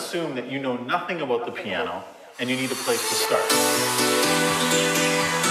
assume that you know nothing about the piano and you need a place to start.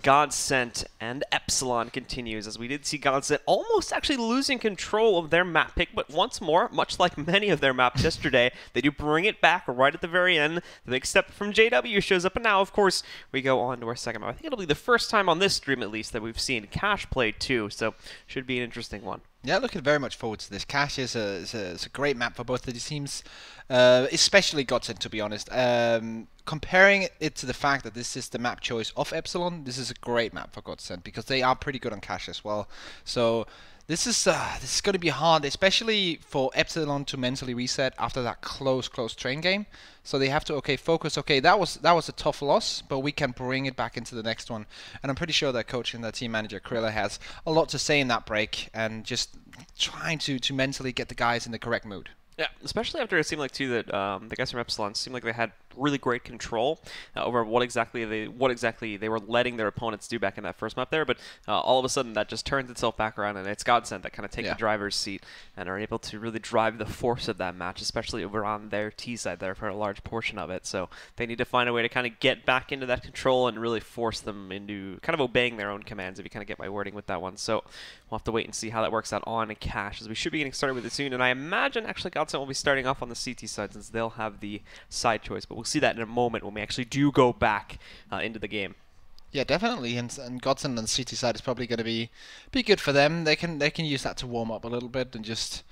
Between Godsent and Epsilon continues, as we did see Godsent almost actually losing control of their map pick, but once more, much like many of their maps yesterday, they do bring it back right at the very end. The big step from JW shows up, and now, of course, we go on to our second map. I think it'll be the first time on this stream, at least, that we've seen Cache play too, so should be an interesting one. Yeah, looking very much forward to this. Cache is a, is a, is a great map for both of these teams, uh, especially Godsent, to be honest. Um, comparing it to the fact that this is the map choice of Epsilon, this is a great map for Godsent because they are pretty good on Cache as well. So this is uh, this is going to be hard, especially for Epsilon to mentally reset after that close, close train game. So they have to okay focus. Okay, that was that was a tough loss, but we can bring it back into the next one. And I'm pretty sure their coach and their team manager Krilla has a lot to say in that break and just trying to to mentally get the guys in the correct mood. Yeah, especially after it seemed like too that um, the guys from Epsilon seemed like they had really great control uh, over what exactly they what exactly they were letting their opponents do back in that first map there. But uh, all of a sudden, that just turns itself back around, and it's Godsent that kind of take Yeah. the driver's seat and are able to really drive the force of that match, especially over on their T side there for a large portion of it. So they need to find a way to kind of get back into that control and really force them into kind of obeying their own commands. If you kind of get my wording with that one, so we'll have to wait and see how that works out on Cache, as we should be getting started with it soon. And I imagine actually Godsent will be starting off on the CT side since they'll have the side choice. But we'll see that in a moment when we actually do go back uh, into the game. Yeah, definitely, and and Godsent and CT side is probably going to be be good for them. They can they can use that to warm up a little bit and just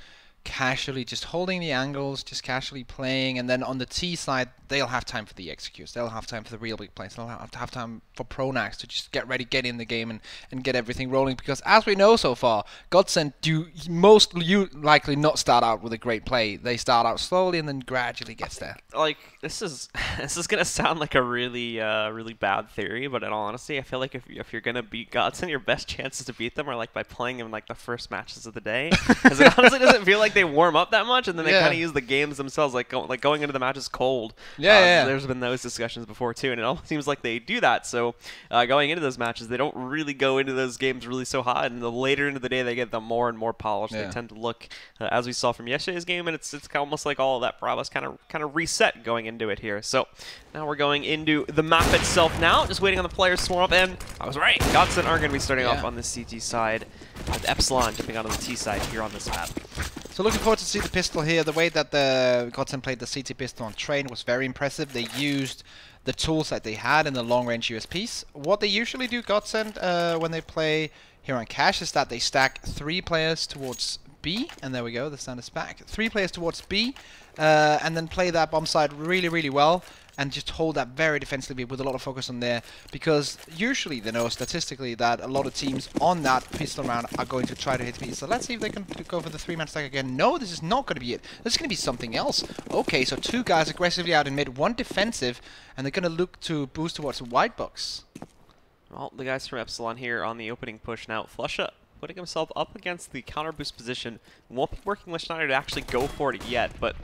casually just holding the angles, just casually playing, and then on the T side they'll have time for the executes. They'll have time for the real big plays. They'll have to have time for Pronax to just get ready, get in the game, and, and get everything rolling. Because as we know so far, Godsent do most you likely not start out with a great play. They start out slowly and then gradually gets there. like this is this is gonna sound like a really uh, really bad theory, but in all honesty, I feel like if, if you're gonna beat Godsent, your best chances to beat them are like by playing them like the first matches of the day, because it honestly doesn't feel like they warm up that much, and then they Yeah. kind of use the games themselves, like go, like going into the matches cold. Yeah, Uh, yeah, yeah. There's been those discussions before too, and it almost seems like they do that. So uh, going into those matches, they don't really go into those games really so hot, and the later into the day they get them more and more polished. They tend to look uh, as we saw from yesterday's game, and it's it's almost like all of that prowess kind of kind of reset going into it here. So now we're going into the map itself now, just waiting on the players to swarm up, and I was right. Godsent are going to be starting off on the CT side, with Epsilon jumping onto the T side here on this map. So looking forward to see the pistol here. The way that the Godsent played the CT pistol on train was very impressive. They used the tools that they had in the long range USPs. What they usually do, Godsent, uh, when they play here on Cache, is that they stack three players towards B, and there we go, the sound is back. Three players towards B, uh, and then play that bomb side really, really well, and just hold that very defensively with a lot of focus on there, because usually they know statistically that a lot of teams on that pistol round are going to try to hit B. So let's see if they can go for the three-man stack again. No, this is not going to be it. This is going to be something else. Okay, so two guys aggressively out in mid, one defensive, and they're going to look to boost towards white box. Well, the guys from Epsilon here on the opening push now. Flush up putting himself up against the counter boost position. Won't be working with Schneider to actually go for it yet, but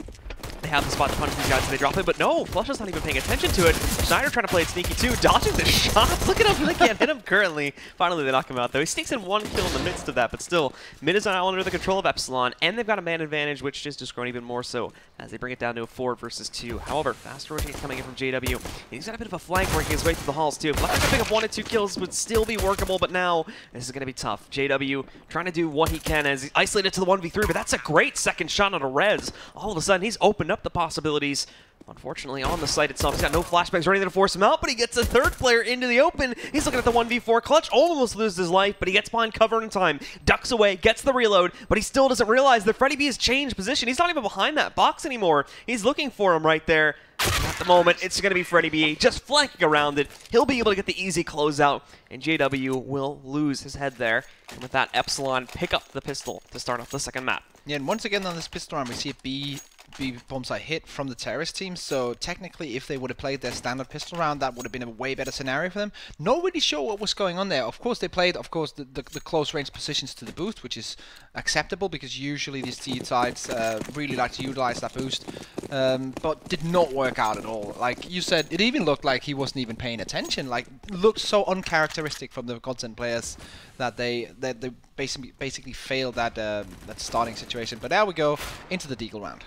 they have the spot to punch these guys and they drop it. But no, Flusha's not even paying attention to it. Schneider trying to play it sneaky too, dodging the shots. Look at him, they can't hit him currently. Finally, they knock him out though. He sneaks in one kill in the midst of that, but still, mid is now under the control of Epsilon, and they've got a man advantage, which is just growing even more so as they bring it down to a four versus two. However, fast rotating coming in from JW. He's got a bit of a flank working his way through the halls too. Flusha to pick up one and two kills would still be workable, but now this is going to be tough. JW trying to do what he can as he's isolated to the 1v3, but that's a great second shot on a res. All of a sudden, he's opened up the possibilities. Unfortunately, on the site itself, he's got no flashbangs or anything to force him out, but he gets a third player into the open. He's looking at the 1v4 clutch, almost loses his life, but he gets behind cover in time, ducks away, gets the reload, but he still doesn't realize that Freddy B has changed position. He's not even behind that box anymore. He's looking for him right there. At the moment, it's going to be Freddy B just flanking around it. He'll be able to get the easy closeout, and JW will lose his head there. And with that, Epsilon pick up the pistol to start off the second map. Yeah, and once again on this pistol arm, we see a B B bombs I hit from the terrorist team. So technically, if they would have played their standard pistol round, that would have been a way better scenario for them. Not really sure what was going on there. Of course, they played, of course, the, the, the close range positions to the boost, which is acceptable because usually these T sides uh, really like to utilize that boost, um, but did not work out at all. Like you said, it even looked like he wasn't even paying attention. Like looked so uncharacteristic from the Godsent players that they that they basically basically failed that uh, that starting situation. But there we go into the Deagle round.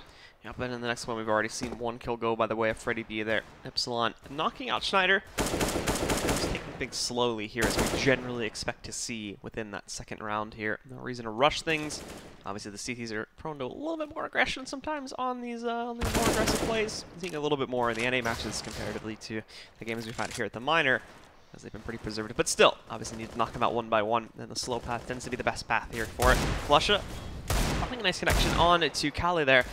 Yep, and in the next one, we've already seen one kill go by the way of Freddy B there. Epsilon knocking out Schneider. Just taking things slowly here, as we generally expect to see within that second round here. No reason to rush things. Obviously, the CTs are prone to a little bit more aggression sometimes on these, uh, on these more aggressive plays. Seeing a little bit more in the NA matches comparatively to the games we've had here at the minor as they've been pretty preservative. But still, obviously need to knock them out one by one, and the slow path tends to be the best path here for it. Flusha, finding a nice connection on to Kali there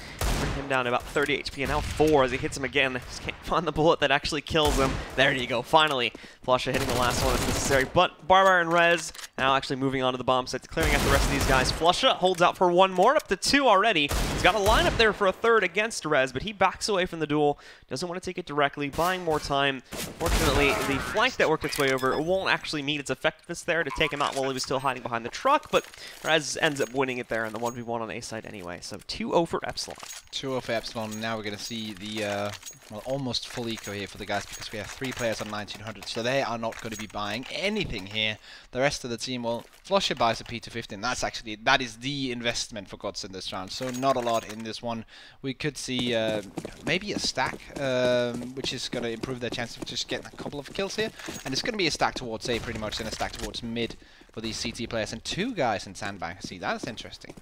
him down to about 30 HP, and now 4 as he hits him again. Just can't find the bullet that actually kills him. There you go, finally. Flusha hitting the last one that's necessary, but Barbar and Rez now actually moving on to the bomb site, clearing out the rest of these guys. Flusha holds out for one more, up to two already. He's got a lineup there for a third against Rez, but he backs away from the duel, doesn't want to take it directly, buying more time. Unfortunately, the flank that worked its way over won't actually meet its effectiveness there to take him out while he was still hiding behind the truck, but Rez ends up winning it there in the 1v1 on A side anyway. So 2-0 for Epsilon. 2 for Epsilon. Now we're going to see the uh, well, almost full eco here for the guys because we have three players on 1900, so they are not going to be buying anything here. The rest of the team, well, Flusha buys a P250, and that's actually that is the investment for Gods in this round. So not a lot in this one. We could see uh, maybe a stack, um, which is going to improve their chance of just getting a couple of kills here, and it's going to be a stack towards A pretty much, and a stack towards mid for these CT players, and two guys in Sandbank. See, that's interesting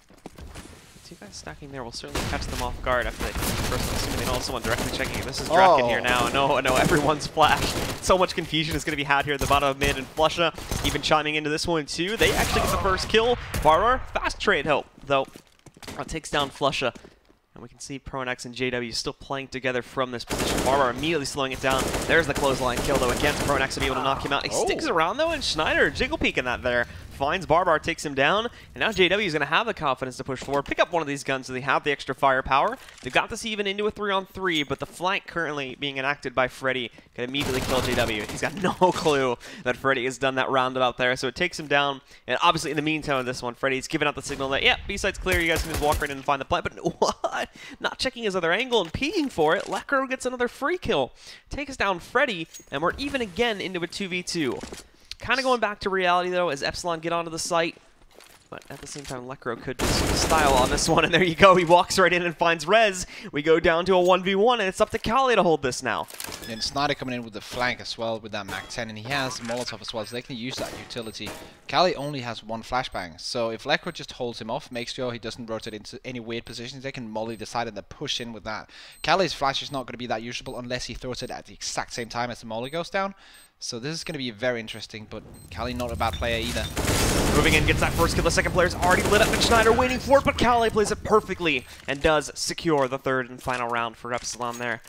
two guys stacking there will certainly catch them off guard after they first one, assuming they know someone directly checking it. This is Draken oh. here now. No, no, everyone's flashed. So much confusion is going to be had here at the bottom of mid, and Flusha even chiming into this one too. They actually get the first kill. Barbar, fast trade help, though. Uh, takes down Flusha. And we can see Pronax and JW still playing together from this position. Barbar immediately slowing it down. There's the clothesline kill, though, against Pronax to be able to knock him out. He oh. sticks around, though, and Schneider jiggle peeking that there finds Barbar, takes him down, and now JW is going to have the confidence to push forward, pick up one of these guns so they have the extra firepower. They've got this even into a 3-on-3, but the flank currently being enacted by Freddy can immediately kill JW. He's got no clue that Freddy has done that roundabout there, so it takes him down, and obviously in the meantime of this one, Freddy's given out the signal that, yeah, B-site's clear, you guys can just walk right in and find the plant, but what? Not checking his other angle and peeking for it, Lekr0 gets another free kill, takes down Freddy, and we're even again into a 2v2. Kind of going back to reality, though, as Epsilon get onto the site. But at the same time, Lekr0 could just style on this one, and there you go. He walks right in and finds Rez. We go down to a 1v1, and it's up to Kali to hold this now. And Schneider coming in with the flank as well with that MAC-10, and he has Molotov as well, so they can use that utility. Kali only has one flashbang, so if Lekr0 just holds him off, makes sure he doesn't rotate into any weird positions, they can molly the side and then push in with that. Kali's flash is not going to be that usable unless he throws it at the exact same time as the molly goes down. So this is going to be very interesting, but Kali not a bad player either. Moving in, gets that first kill. The second player's already lit up, and Schneider waiting for it, but Kali plays it perfectly and does secure the third and final round for Epsilon there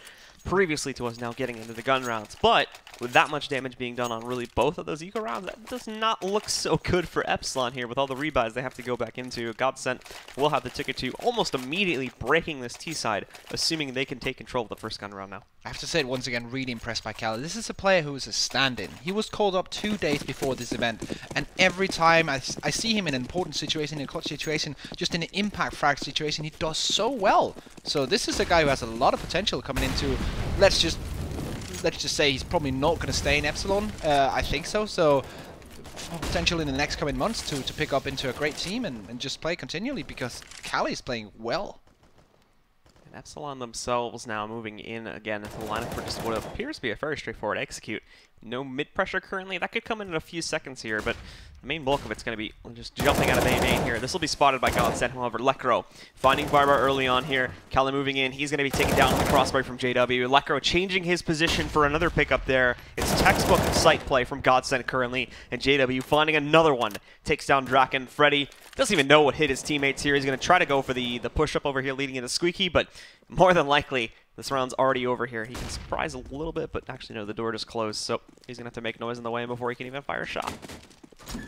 previously to us now getting into the gun rounds. But with that much damage being done on really both of those eco rounds, that does not look so good for Epsilon here with all the rebuys they have to go back into. Godsent will have the ticket to almost immediately breaking this T-side, assuming they can take control of the first gun round now. I have to say, it once again, really impressed by Kali. This is a player who is a stand-in. He was called up two days before this event, and every time I, I see him in an important situation, in a clutch situation, just in an impact frag situation, he does so well. So this is a guy who has a lot of potential coming into let's just let's just say he's probably not going to stay in Epsilon. Uh, I think so. So potential in the next coming months to, to pick up into a great team and, and just play continually because Kali is playing well. And Epsilon themselves now moving in again into the lineup for just what appears to be a very straightforward execute. No mid pressure currently. That could come in in a few seconds here, but the main bulk of it's going to be just jumping out of A main here. This will be spotted by Godsent, however. Lekr0 finding Barbar early on here. Kali moving in. He's going to be taken down with the crossbow from JW. Lekr0 changing his position for another pickup there. It's textbook site play from Godsent currently, and JW finding another one. Takes down Draken. Freddy doesn't even know what hit his teammates here. He's going to try to go for the, the push-up over here leading into Squeaky, but more than likely, this round's already over here. He can surprise a little bit, but actually, no, the door just closed, so he's going to have to make noise in the way before he can even fire a shot.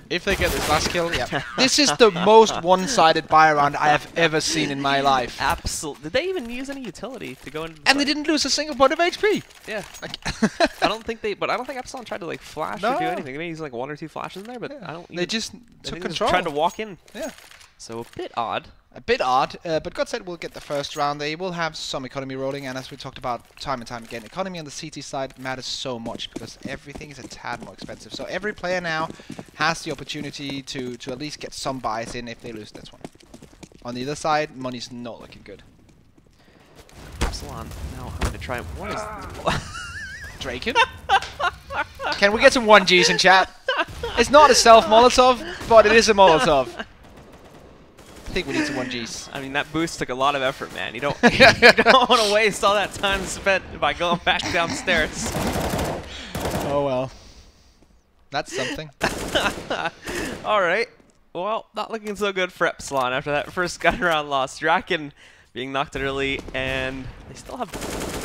If they get this last kill, yeah. this is the most one-sided buy round I have ever seen in my life. Absolutely. Did they even use any utility to go in? And they didn't lose a single point of HP. Yeah. I don't think they, but I don't think Epsilon tried to like flash or do anything. They may use like one or two flashes in there, but I don't. they just took they just control. Tried to walk in, yeah. so a bit odd. A bit odd, uh, but God said we'll get the first round. They will have some economy rolling, and as we talked about time and time again, economy on the CT side matters so much because everything is a tad more expensive. So every player now has the opportunity to, to at least get some buys in if they lose this one. On the other side, money's not looking good. Epsilon now having to try. What is? Draken? Can we get some 1Gs in chat? It's not a self Molotov, but it is a Molotov. I think we need some 1Gs. I mean, that boost took a lot of effort, man. You don't, you don't want to waste all that time spent by going back downstairs. Oh well. That's something. All right. Well, not looking so good for Epsilon after that first gun round loss. Draken being knocked early, and they still have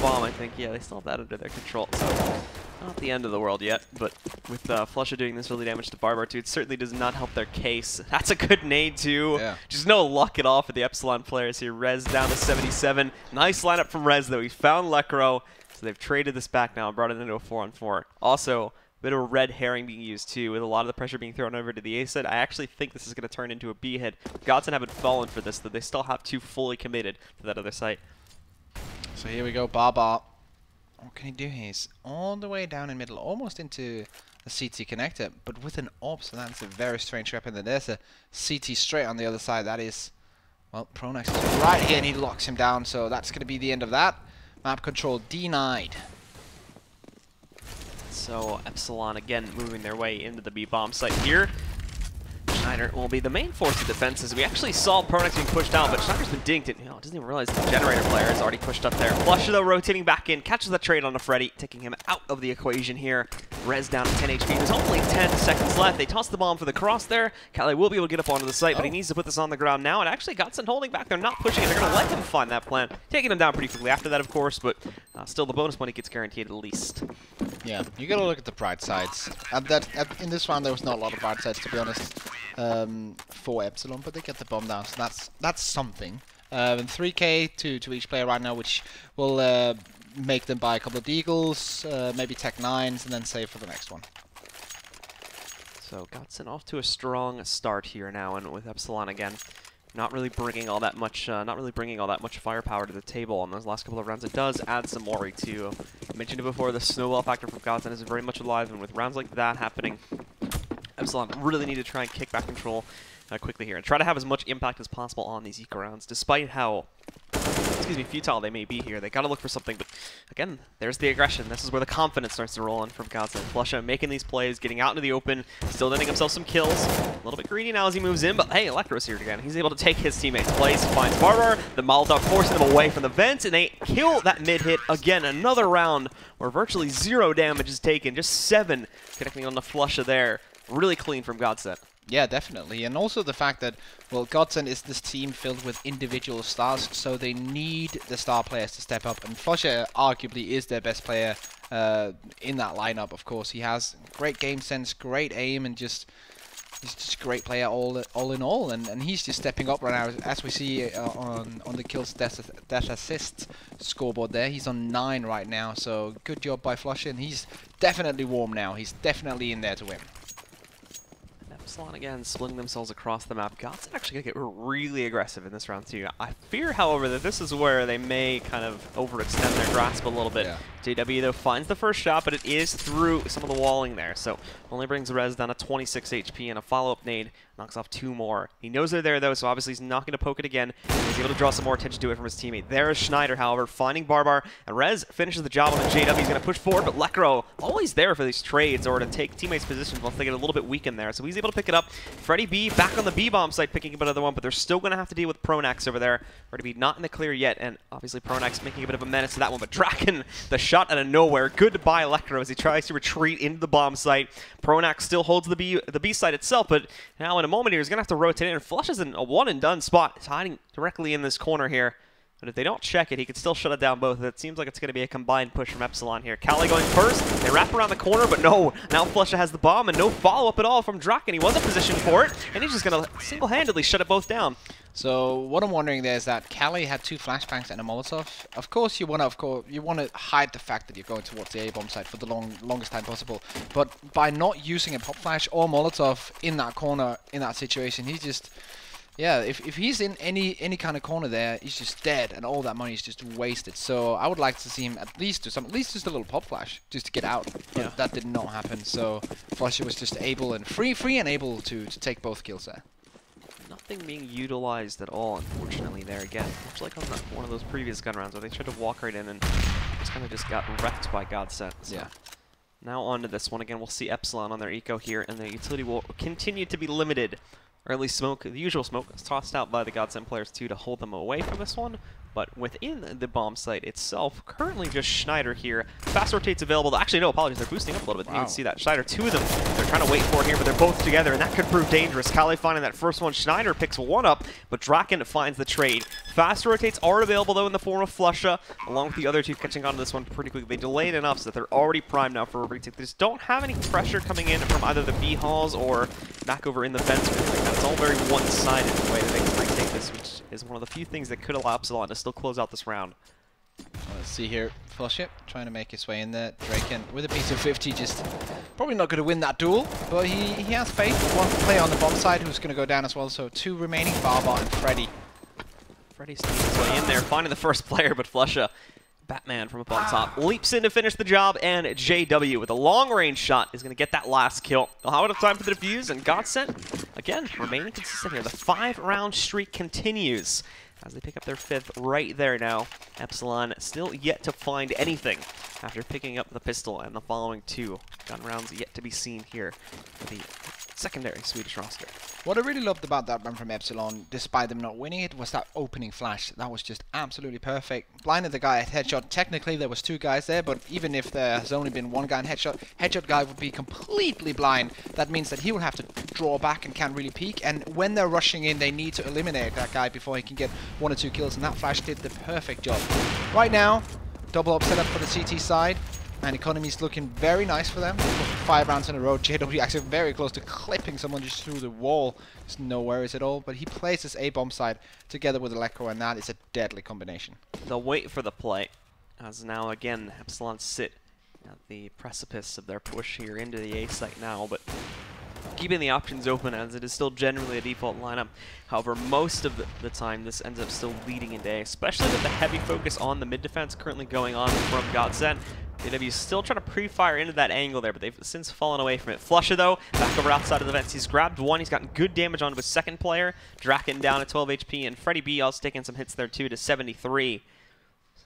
bomb, I think. Yeah, they still have that under their control. So not the end of the world yet, but with uh, Flusha doing this early damage to Barbar too, it certainly does not help their case. That's a good nade too. Yeah. Just no luck at all for the Epsilon players here. Rez down to 77. Nice lineup from Rez though. He found Lekr0, so they've traded this back now and brought it into a 4 on 4. Also, a bit of a red herring being used too, with a lot of the pressure being thrown over to the A side. I actually think this is going to turn into a B hit. Godsent haven't fallen for this, though they still have two fully committed to that other site. So here we go, Barbar. What can he do? He's all the way down in middle, almost into a CT connector, but with an AWP, so that's a very strange weapon. Then there's a CT straight on the other side. That is, well, Pronax is right here, and he locks him down, so that's going to be the end of that. Map control denied. So Epsilon again moving their way into the B bomb site here. Schneider will be the main force of defense as we actually saw Pronax being pushed out, but Schneider's been dinked and you know, doesn't even realize the generator player is already pushed up there. Flusha though rotating back in, catches the trade on a Freddy, taking him out of the equation here. Rez down to 10 HP. There's only 10 seconds left. They toss the bomb for the cross there. Kali will be able to get up onto the site, but he Oh. needs to put this on the ground now. And actually, Godsent holding back. They're not pushing it. They're going to let him find that plan. Taking him down pretty quickly after that, of course, but uh, still the bonus money gets guaranteed at least. Yeah, you gotta look at the bright sides. At that, at, in this round, there was not a lot of bright sides, to be honest, um, for Epsilon, but they get the bomb down, so that's that's something. Um, and 3k to, to each player right now, which will uh, make them buy a couple of Deagles, uh, maybe Tech 9s, and then save for the next one. So Godsent off to a strong start here now, and with Epsilon again, not really bringing all that much, uh, not really bringing all that much firepower to the table on those last couple of rounds. It does add some worry too. I mentioned it before, the snowball factor from Godsent is very much alive, and with rounds like that happening, Epsilon really need to try and kick back control uh, quickly here and try to have as much impact as possible on these eco rounds, despite how excuse me, futile they may be here. They gotta look for something, but again, there's the aggression. This is where the confidence starts to roll in from Godsent. Flusha making these plays, getting out into the open, still netting himself some kills. A little bit greedy now as he moves in, but hey, Lekr0's here again. He's able to take his teammates' place, finds Barbar, the Molotov forcing them away from the vents, and they kill that mid hit again. Another round where virtually zero damage is taken, just seven connecting on the Flusha there. Really clean from Godsent. Yeah, definitely. And also the fact that, well, Godsent is this team filled with individual stars, so they need the star players to step up. And Flusha arguably is their best player uh, in that lineup, of course. He has great game sense, great aim, and just he's just a great player all all in all. And, and he's just stepping up right now, as we see uh, on, on the kills death, death assist scoreboard there. He's on 9 right now, so good job by Flusha. And he's definitely warm now. He's definitely in there to win. Epsilon again splitting themselves across the map. God's actually going to get really aggressive in this round too. I fear, however, that this is where they may kind of overextend their grasp a little bit. Yeah. JW though finds the first shot, but it is through some of the walling there, so only brings Rez down to 26 HP and a follow-up nade knocks off two more. He knows they're there though, so obviously he's not going to poke it again. He's able to draw some more attention to it from his teammate. There is Schneider, however, finding Barbar, and Rez finishes the job on the JW. He's going to push forward, but Lekr0 always there for these trades or to take teammates' positions once they get a little bit weak in there. So he's able to pick it up. Freddy B back on the B bomb site, picking up another one, but they're still going to have to deal with Pronax over there. Freddy B not in the clear yet, and obviously Pronax making a bit of a menace to that one, but Draken, the shot out of nowhere. Goodbye, Lekr0, as he tries to retreat into the bomb site. Pronax still holds the B the B site itself, but now in a moment here, he's going to have to rotate in. And Flush is in a one and done spot. It's hiding directly in this corner here. But if they don't check it, he could still shut it down both. It seems like it's going to be a combined push from Epsilon here. Kali going first. They wrap around the corner, but no. Now Flusha has the bomb and no follow-up at all from Draken. He wasn't positioned for it, and he's just going to single-handedly shut it both down. So what I'm wondering there is that Kali had two flashbangs and a Molotov. Of course, you want to, of course, you want to hide the fact that you're going towards the A bomb site for the long, longest time possible. But by not using a pop flash or Molotov in that corner, in that situation, he just, yeah. If, if he's in any any kind of corner there, he's just dead, and all that money is just wasted. So I would like to see him at least do some, at least just a little pop flash, just to get out. But Yeah. that did not happen. So Flusha was just able and free, free and able to to take both kills there. Nothing being utilized at all, unfortunately, there again. Much like on the, one of those previous gun rounds where they tried to walk right in and just kind of just got wrecked by Godsent. So Yeah. Now on to this one again. We'll see Epsilon on their eco here, and the utility will continue to be limited. Or at least smoke, the usual smoke, is tossed out by the Godsent players too to hold them away from this one. But within the bomb site itself, currently just Schneider here. Fast rotates available. Actually, no, apologies. They're boosting up a little bit. You Wow. can see that. Schneider, two of them. They're trying to wait for it here, but they're both together, and that could prove dangerous. Kali finding that first one. Schneider picks one up, but Draken finds the trade. Fast rotates are available, though, in the form of Flusha, along with the other two catching on to this one pretty quickly. They delayed enough so that they're already primed now for a retake. They just don't have any pressure coming in from either the B halls or back over in the fence or like that. It's all very one-sided the way that they can retake this, which is one of the few things that could allow Epsilon to still close out this round. Let's see here. Fellowship trying to make his way in there. Draken with a piece of 50 just probably not going to win that duel, but he, he has faith. One player on the bomb side who's going to go down as well, so two remaining, Barbar and Freddy. Freddy sneaks his way in there, finding the first player, but Flusha, Batman from up on top, leaps in to finish the job, and JW with a long-range shot is going to get that last kill. They'll have enough time for the defuse, and Godsent, again, remaining consistent here. The five-round streak continues as they pick up their fifth right there now. Epsilon still yet to find anything after picking up the pistol and the following two gun rounds yet to be seen here for the secondary Swedish roster. What I really loved about that run from Epsilon, despite them not winning it, was that opening flash. That was just absolutely perfect. Blinded the guy at headshot. Technically, there was two guys there, but even if there has only been one guy in headshot, headshot guy would be completely blind. That means that he will have to draw back and can't really peek. And when they're rushing in, they need to eliminate that guy before he can get one or two kills. And that flash did the perfect job. Right now, double up setup for the CT side. And economy's looking very nice for them. Five rounds in a row. JW actually very close to clipping someone just through the wall. There's no worries at all. But he plays this A bomb side together with Lekr0, and that is a deadly combination. They'll wait for the play, as now again Epsilon sit at the precipice of their push here into the A site now, but keeping the options open as it is still generally a default lineup. However, most of the, the time this ends up still leading into A, especially with the heavy focus on the mid defense currently going on from Godsent. JW still trying to pre-fire into that angle there, but they've since fallen away from it. Flusha, though, back over outside of the vents. He's grabbed one. He's gotten good damage onto his second player. Draken down at 12 HP, and Freddy B also taking some hits there, too, to 73.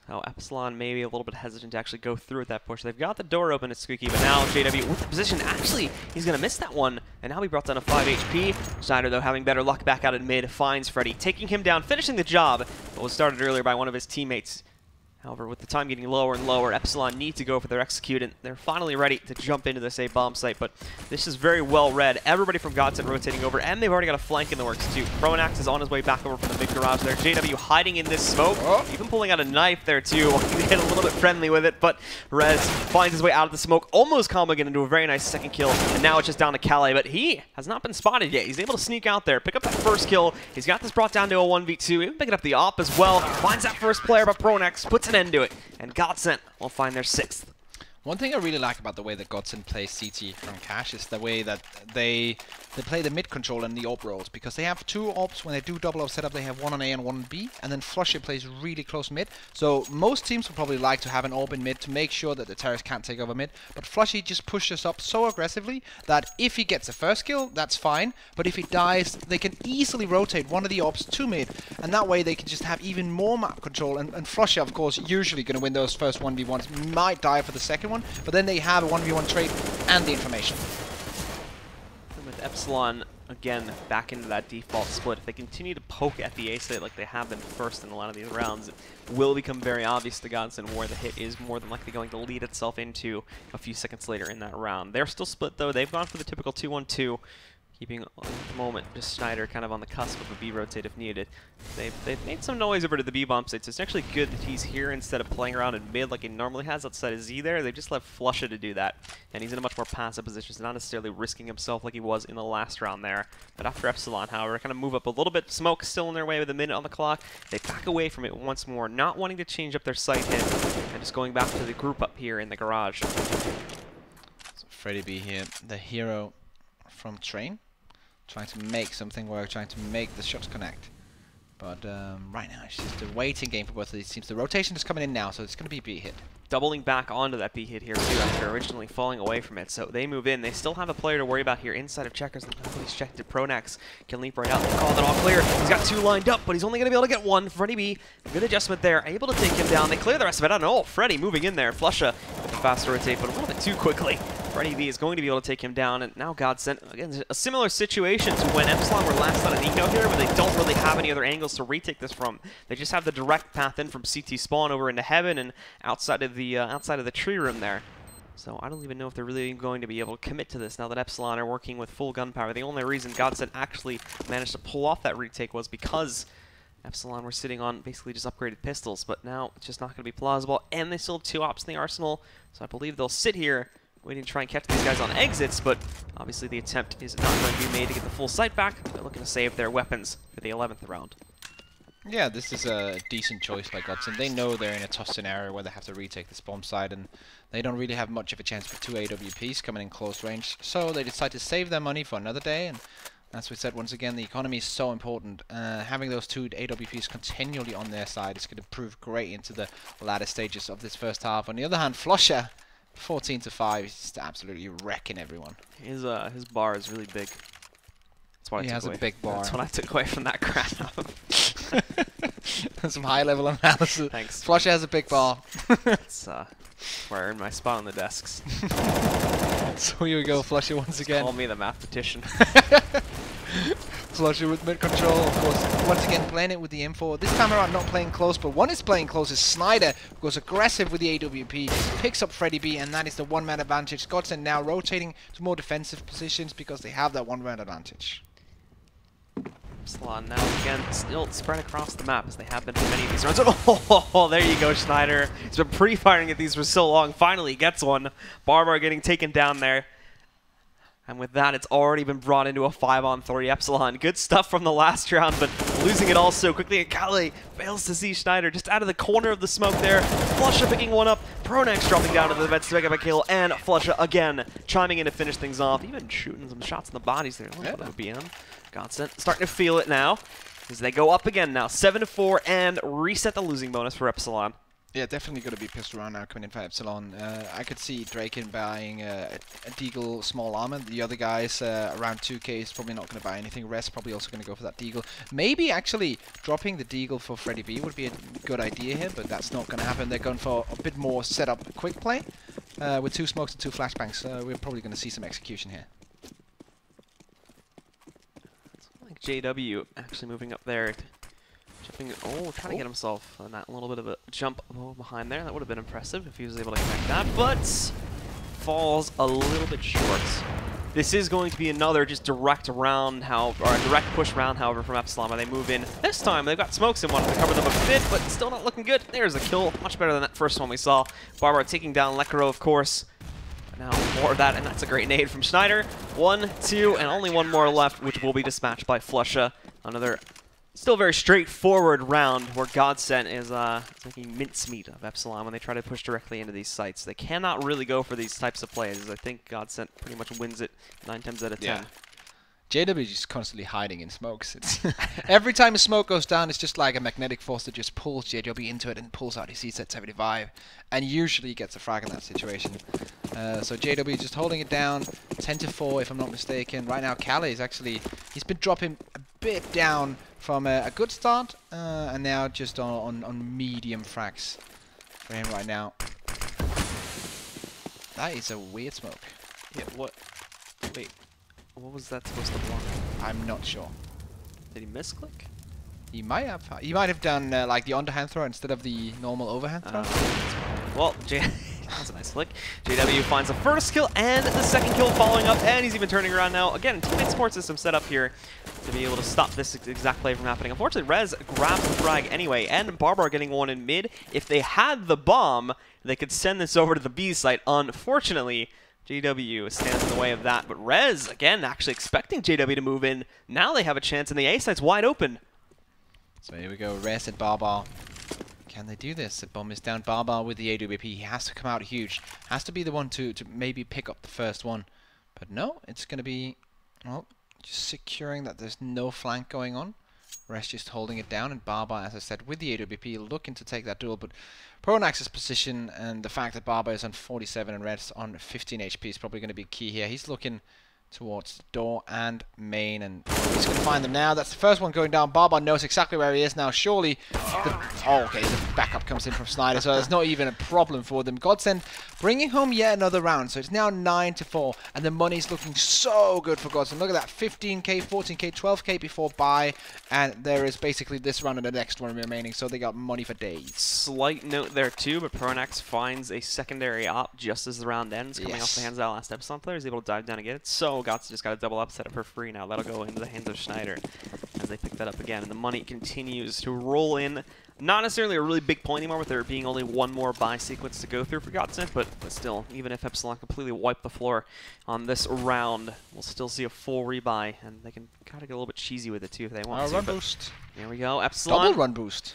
So Epsilon maybe a little bit hesitant to actually go through with that push. They've got the door open at Squeaky, but now JW with the position. Actually, he's going to miss that one, and now he brought down a 5 HP. Schneider, though, having better luck back out in mid, finds Freddy, taking him down, finishing the job, but was started earlier by one of his teammates. However, with the time getting lower and lower, Epsilon need to go for their execute, and they're finally ready to jump into this A bomb site. But this is very well read. Everybody from Godsent rotating over, and they've already got a flank in the works too. Pronax is on his way back over from the mid garage there. JW hiding in this smoke, Oh. even pulling out a knife there too. He get a little bit friendly with it, but Rez finds his way out of the smoke, almost comboing into a very nice second kill. And now it's just down to Kali, but he has not been spotted yet. He's able to sneak out there, pick up that first kill. He's got this brought down to a 1v2, even picking up the op as well. Finds that first player, but Pronax puts an end to it. And Godsent will find their sixth. One thing I really like about the way that Godsent plays CT from Cache is the way that they they play the mid control and the AWP roles because they have two AWPs when they do double AWP setup they have one on A and one on B and then Flusha plays really close mid. So most teams would probably like to have an AWP in mid to make sure that the terrorists can't take over mid but Flusha just pushes up so aggressively that if he gets a first kill that's fine but if he dies they can easily rotate one of the AWPs to mid and that way they can just have even more map control and, and of course usually going to win those first 1v1s might die for the second one but then they have a 1v1 trade and the information. And with Epsilon, again, back into that default split, if they continue to poke at the A site like they have been first in a lot of these rounds, it will become very obvious to Godsent where the hit is more than likely going to lead itself into a few seconds later in that round. They're still split, though. They've gone for the typical 2-1-2 keeping the moment just Schneider kind of on the cusp of a B rotate if needed. They've, they've made some noise over to the B bump site, so it's actually good that he's here instead of playing around in mid like he normally has outside of Z there. They've just left Flusha to do that, and he's in a much more passive position, so not necessarily risking himself like he was in the last round there. But after Epsilon, however, kind of move up a little bit. Smoke still in their way with a minute on the clock. They back away from it once more, not wanting to change up their site hit, and just going back to the group up here in the garage. So Freddy B here, the hero from Train. Trying to make something work, trying to make the shots connect. But um, right now, it's just a waiting game for both of these teams. The rotation is coming in now, so it's going to be B hit. doubling back onto that B hit here too after originally falling away from it. So they move in. They still have a player to worry about here inside of Checkers. Nobody's checked it. Pronax can leap right out. They call that all clear. He's got two lined up, but he's only going to be able to get one. Freddy B, good adjustment there. Able to take him down. They clear the rest of it. I don't know. Freddy moving in there. Flusha with the fast rotate, but a little bit too quickly. Freddy B is going to be able to take him down, and now Godsent, again, a similar situation to when Epsilon were last on an eco here, but they don't really have any other angles to retake this from. They just have the direct path in from CT spawn over into heaven and outside of the uh, outside of the tree room there. So I don't even know if they're really going to be able to commit to this now that Epsilon are working with full gunpowder. The only reason Godsent actually managed to pull off that retake was because Epsilon were sitting on basically just upgraded pistols, but now it's just not going to be plausible, and they still have two ops in the arsenal, so I believe they'll sit here waiting to try and catch these guys on exits, but obviously the attempt is not going to be made to get the full site back. They're looking to save their weapons for the 11th round. Yeah, this is a decent choice by Godsent. They know they're in a tough scenario where they have to retake this bomb site, and they don't really have much of a chance with two AWPs coming in close range. So they decide to save their money for another day, and as we said once again, the economy is so important. Uh, having those two AWPs continually on their side is going to prove great into the latter stages of this first half. On the other hand, Flusha 14 to 5. He's just absolutely wrecking everyone. His uh his bar is really big. That's what He I took has a away. big bar. That's what I took away from that graph. Some high level analysis. Thanks. Flusha has a big bar. That's uh where I earned my spot on the desks. so here we go, Flusha once again. Call me the mathematician. Flusha with mid control, of course. Once again, playing it with the M4. This time around, not playing close, but one is playing close. Is Schneider who goes aggressive with the AWP, picks up Freddy B, and that is the one-man advantage. Godsent now rotating to more defensive positions because they have that one-man advantage. Epsilon now again still spread across the map as they have been for many of these rounds. Oh, there you go, Schneider. He's been pre-firing at these for so long. Finally gets one. Barbar getting taken down there. And with that, it's already been brought into a 5-on-3 Epsilon. Good stuff from the last round, but losing it all so quickly. And Kali fails to see Schneider just out of the corner of the smoke there. Flusha picking one up. Pronax dropping down to the vents to pick up a kill. And Flusha again chiming in to finish things off. Even shooting some shots in the bodies there. Yeah. That would be. Godsent starting to feel it now as they go up again now. 7 to 4 and reset the losing bonus for Epsilon. Yeah, definitely going to be pissed around now coming in for Epsilon. Uh, I could see Draken buying uh, a Deagle small armor. The other guys uh, around 2k is probably not going to buy anything. Rest probably also going to go for that Deagle. Maybe actually dropping the Deagle for Freddy B would be a good idea here, but that's not going to happen. They're going for a bit more setup quick play uh, with two smokes and two flashbangs. Uh, we're probably going to see some execution here. Like JW actually moving up there. Jumping, oh, trying to oh. get himself on that little bit of a jump behind there. That would have been impressive if he was able to connect that, but falls a little bit short. This is going to be another just direct round, how or a direct push round, however, from Epsilon. They move in this time, they've got smokes in one to cover them a bit, but still not looking good. There's a kill, much better than that first one we saw. Barbar taking down Lekr0, of course. Now more of that, and that's a great nade from Schneider. One, two, and only one more left, which will be dispatched by Flusha. Another Still a very straightforward round where Godsent is uh, making mincemeat of Epsilon when they try to push directly into these sites. They cannot really go for these types of plays. I think Godsent pretty much wins it nine times out of ten. Yeah. JW is just constantly hiding in smokes. It's every time a smoke goes down, it's just like a magnetic force that just pulls JW into it and pulls out his CZ 75, and usually gets a frag in that situation. Uh, so JW is just holding it down, 10 to 4 if I'm not mistaken. Right now, Kali is actually he's been dropping a bit down from a, a good start, uh, and now just on, on on medium frags for him right now. That is a weird smoke. Yeah, what? Wait, what was that supposed to block? I'm not sure. Did he misclick? He might have. He might have done uh, like the underhand throw instead of the normal overhand throw. Uh, well, J that's a nice flick. JW finds the first kill and the second kill following up, and he's even turning around now. Again, teammate support system set up here to be able to stop this exact play from happening. Unfortunately, Rez grabs the frag anyway, and Barbar getting one in mid. If they had the bomb, they could send this over to the B site. Unfortunately, JW stands in the way of that, but Rez, again, actually expecting JW to move in. Now they have a chance, and the A site's wide open. So here we go, Rez at Barbar. Can they do this? The bomb is down. Barbar with the AWP. He has to come out huge. Has to be the one to, to maybe pick up the first one. But no, it's going to be, well, just securing that there's no flank going on. Rez just holding it down, and Barbar, as I said, with the AWP, looking to take that duel. But Pronax's position and the fact that Barbar is on 47 and Red's on 15 HP is probably going to be key here. He's looking towards the door and main, and he's going to find them now. That's the first one going down. Barbar knows exactly where he is now. Surely, the, oh, okay, the backup comes in from Schneider, so there's not even a problem for them. Godsent bringing home yet another round, so it's now 9 to 4, and the money's looking so good for Godsent. Look at that, 15k, 14k, 12k before buy, and there is basically this round and the next one remaining, so they got money for days. Slight note there too, but Pronax finds a secondary op just as the round ends, coming Yes. off the hands of that last Epsilon player, is able to dive down and get it. So Gotts just got a double up set for free now. That'll go into the hands of Schneider as they pick that up again. And the money continues to roll in. Not necessarily a really big point anymore with there being only one more buy sequence to go through for Godsent, but, but still, even if Epsilon completely wipe the floor on this round, we'll still see a full rebuy, and they can kind of get a little bit cheesy with it too if they want Uh, to. run boost. There we go, Epsilon. Double run boost.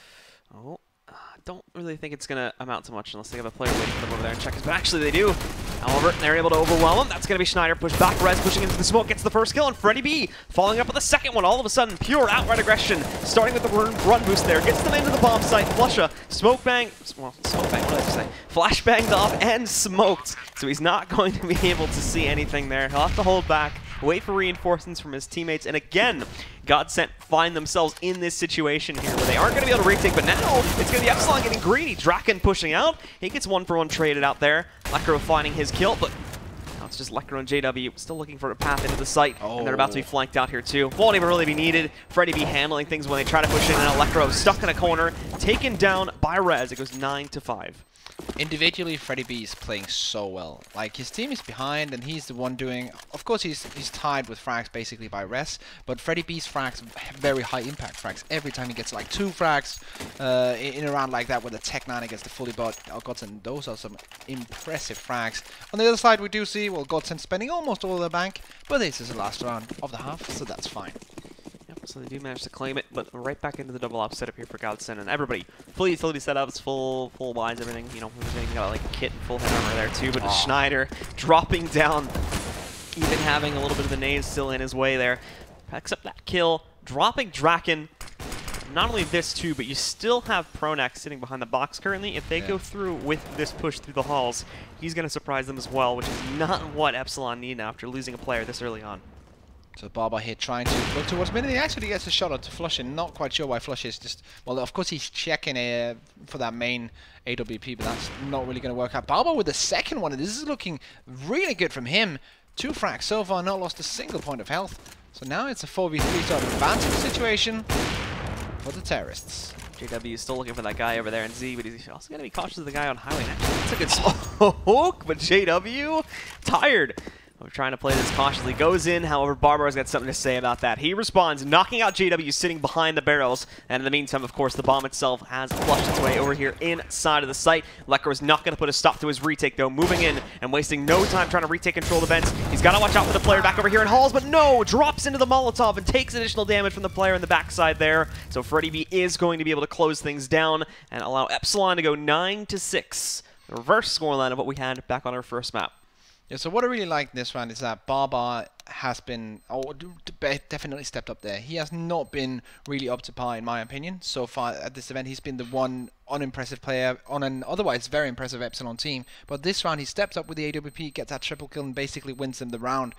Oh, uh, don't really think it's going to amount to much unless they have a player waiting for them over there and check his. But actually, they do. However, they're able to overwhelm him. That's going to be Schneider. Push back. Rez pushing into the smoke. Gets the first kill. And Freddy B following up with the second one. All of a sudden, pure outright aggression. Starting with the run, run boost there. Gets them into the bomb site. Flusha. Smoke bang. Well, smoke bang. What did I say? Flash banged off and smoked. So he's not going to be able to see anything there. He'll have to hold back. Wait for reinforcements from his teammates. And again, Godsent find themselves in this situation here where they aren't going to be able to retake, but now it's going to be Epsilon getting greedy. Draken pushing out. He gets one for one traded out there. Lekr0 finding his kill, but just and JW still looking for a path into the site, and they're about to be Oh. flanked out here too. Won't even really be needed. Freddy B handling things when they try to push in, and Lekr0 stuck in a corner, taken down by Rez. It goes 9 to 5. Individually, Freddie B is playing so well. Like his team is behind, and he's the one doing. Of course, he's he's tied with frags basically by Rez, but Freddie B's frags have very high impact frags. Every time he gets like two frags uh, in a round like that, with the Tech 9 against the fully bot oh, Godsent, those are some impressive frags. On the other side, we do see well Godsent spending almost all of their bank, but this is the last round of the half, so that's fine. Yep, so they do manage to claim it, but right back into the double op setup here for Godsent, and everybody, full utility setups, full full buys, everything, you know, everything got like kit and full head armor there too, but Aw. Schneider dropping down, even having a little bit of the nade still in his way there, picks up that kill, dropping Draken, not only this too, but you still have Pronax sitting behind the box currently. If they Yeah. go through with this push through the halls, he's going to surprise them as well, which is not what Epsilon need after losing a player this early on. So Barbar here trying to look towards mid, and he actually gets a shot onto and Not quite sure why Flush is just... Well, of course he's checking uh, for that main AWP, but that's not really going to work out. Barbar with the second one, and this is looking really good from him. Two frags so far, not lost a single point of health. So now it's a 4v3 sort of advantage situation for the terrorists. JW is still looking for that guy over there in Z, but he's also got to be cautious of the guy on highway. Actually, that's a good smoke, but JW tired. We're trying to play this cautiously. Goes in, however, Barbar's got something to say about that. He responds, knocking out JW sitting behind the barrels. And in the meantime, of course, the bomb itself has flushed its way over here inside of the site. Lekr0 is not going to put a stop to his retake, though, moving in and wasting no time trying to retake control of the vents. He's got to watch out for the player back over here in Halls, but no! Drops into the Molotov and takes additional damage from the player in the backside there. So Freddy B is going to be able to close things down and allow Epsilon to go 9 to 6. The reverse scoreline of what we had back on our first map. Yeah, so what I really like in this round is that Barbar has been oh, definitely stepped up there. He has not been really up to par in my opinion so far at this event. He's been the one unimpressive player on an otherwise very impressive Epsilon team. But this round he steps up with the AWP, gets that triple kill and basically wins them the round.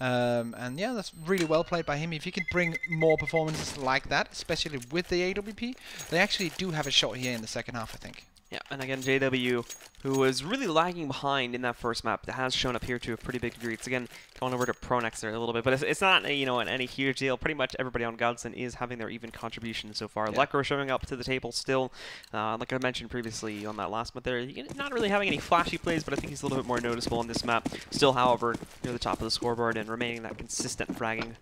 Um, and yeah, that's really well played by him. If he can bring more performances like that, especially with the AWP, they actually do have a shot here in the second half, I think. Yeah, and again, JW, who was really lagging behind in that first map, that has shown up here to a pretty big degree. It's again going over to Pronax there a little bit, but it's, it's not you know in any huge deal. Pretty much everybody on Godsent is having their even contribution so far. Yeah. Lekr0 showing up to the table still, uh, like I mentioned previously on that last map there. Not really having any flashy plays, but I think he's a little bit more noticeable on this map. Still, however, near the top of the scoreboard and remaining that consistent fragging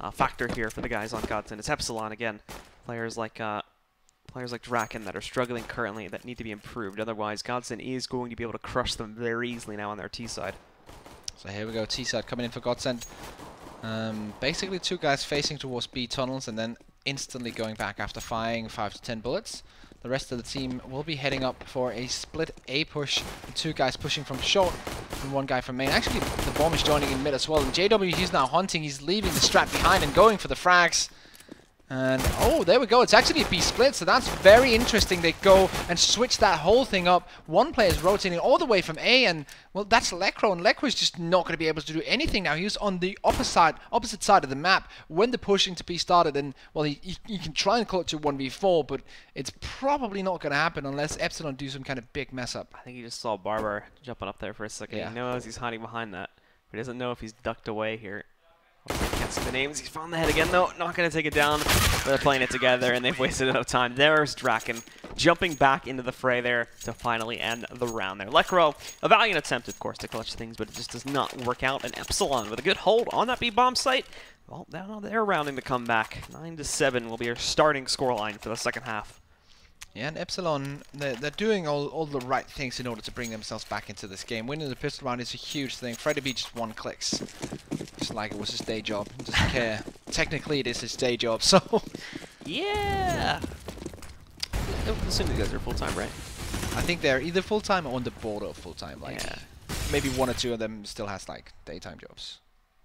uh, factor here for the guys on Godsent. It's Epsilon again. Players like uh, players like Draken that are struggling currently that need to be improved. Otherwise, Godsent is going to be able to crush them very easily now on their T side. So here we go, T side coming in for Godsent. Um, basically two guys facing towards B tunnels and then instantly going back after firing 5 to 10 bullets. The rest of the team will be heading up for a split A push. Two guys pushing from short and one guy from main. Actually, the bomb is joining in mid as well. And JW, he's now hunting. He's leaving the strat behind and going for the frags. And, oh, there we go. It's actually a B split, so that's very interesting. They go and switch that whole thing up. One player is rotating all the way from A, and, well, that's Lekr0, and Lekr0 is just not going to be able to do anything now. He's on the opposite side, opposite side of the map when the pushing to be started, and, well, he, he, he can try and call it to 1v4, but it's probably not going to happen unless Epsilon do some kind of big mess up. I think he just saw Barbar jumping up there for a second. Yeah. He knows he's hiding behind that, but he doesn't know if he's ducked away here. Can't the names. He's found the head again, though. Not going to take it down. They're playing it together, and they've wasted enough time. There's Draken jumping back into the fray there to finally end the round there. Lekr0, a valiant attempt, of course, to clutch things, but it just does not work out. And Epsilon with a good hold on that B-bomb site. Well, now they're rounding the comeback. 9 to seven will be our starting scoreline for the second half. Yeah, and Epsilon, they're, they're doing all, all the right things in order to bring themselves back into this game. Winning the pistol round is a huge thing. Freddy B just one clicks. Just like it was his day job. Doesn't care. Technically, it is his day job, so... yeah! I assume you guys are full-time, right? I think they're either full-time or on the border of full-time. Like, yeah. maybe one or two of them still has, like, daytime jobs.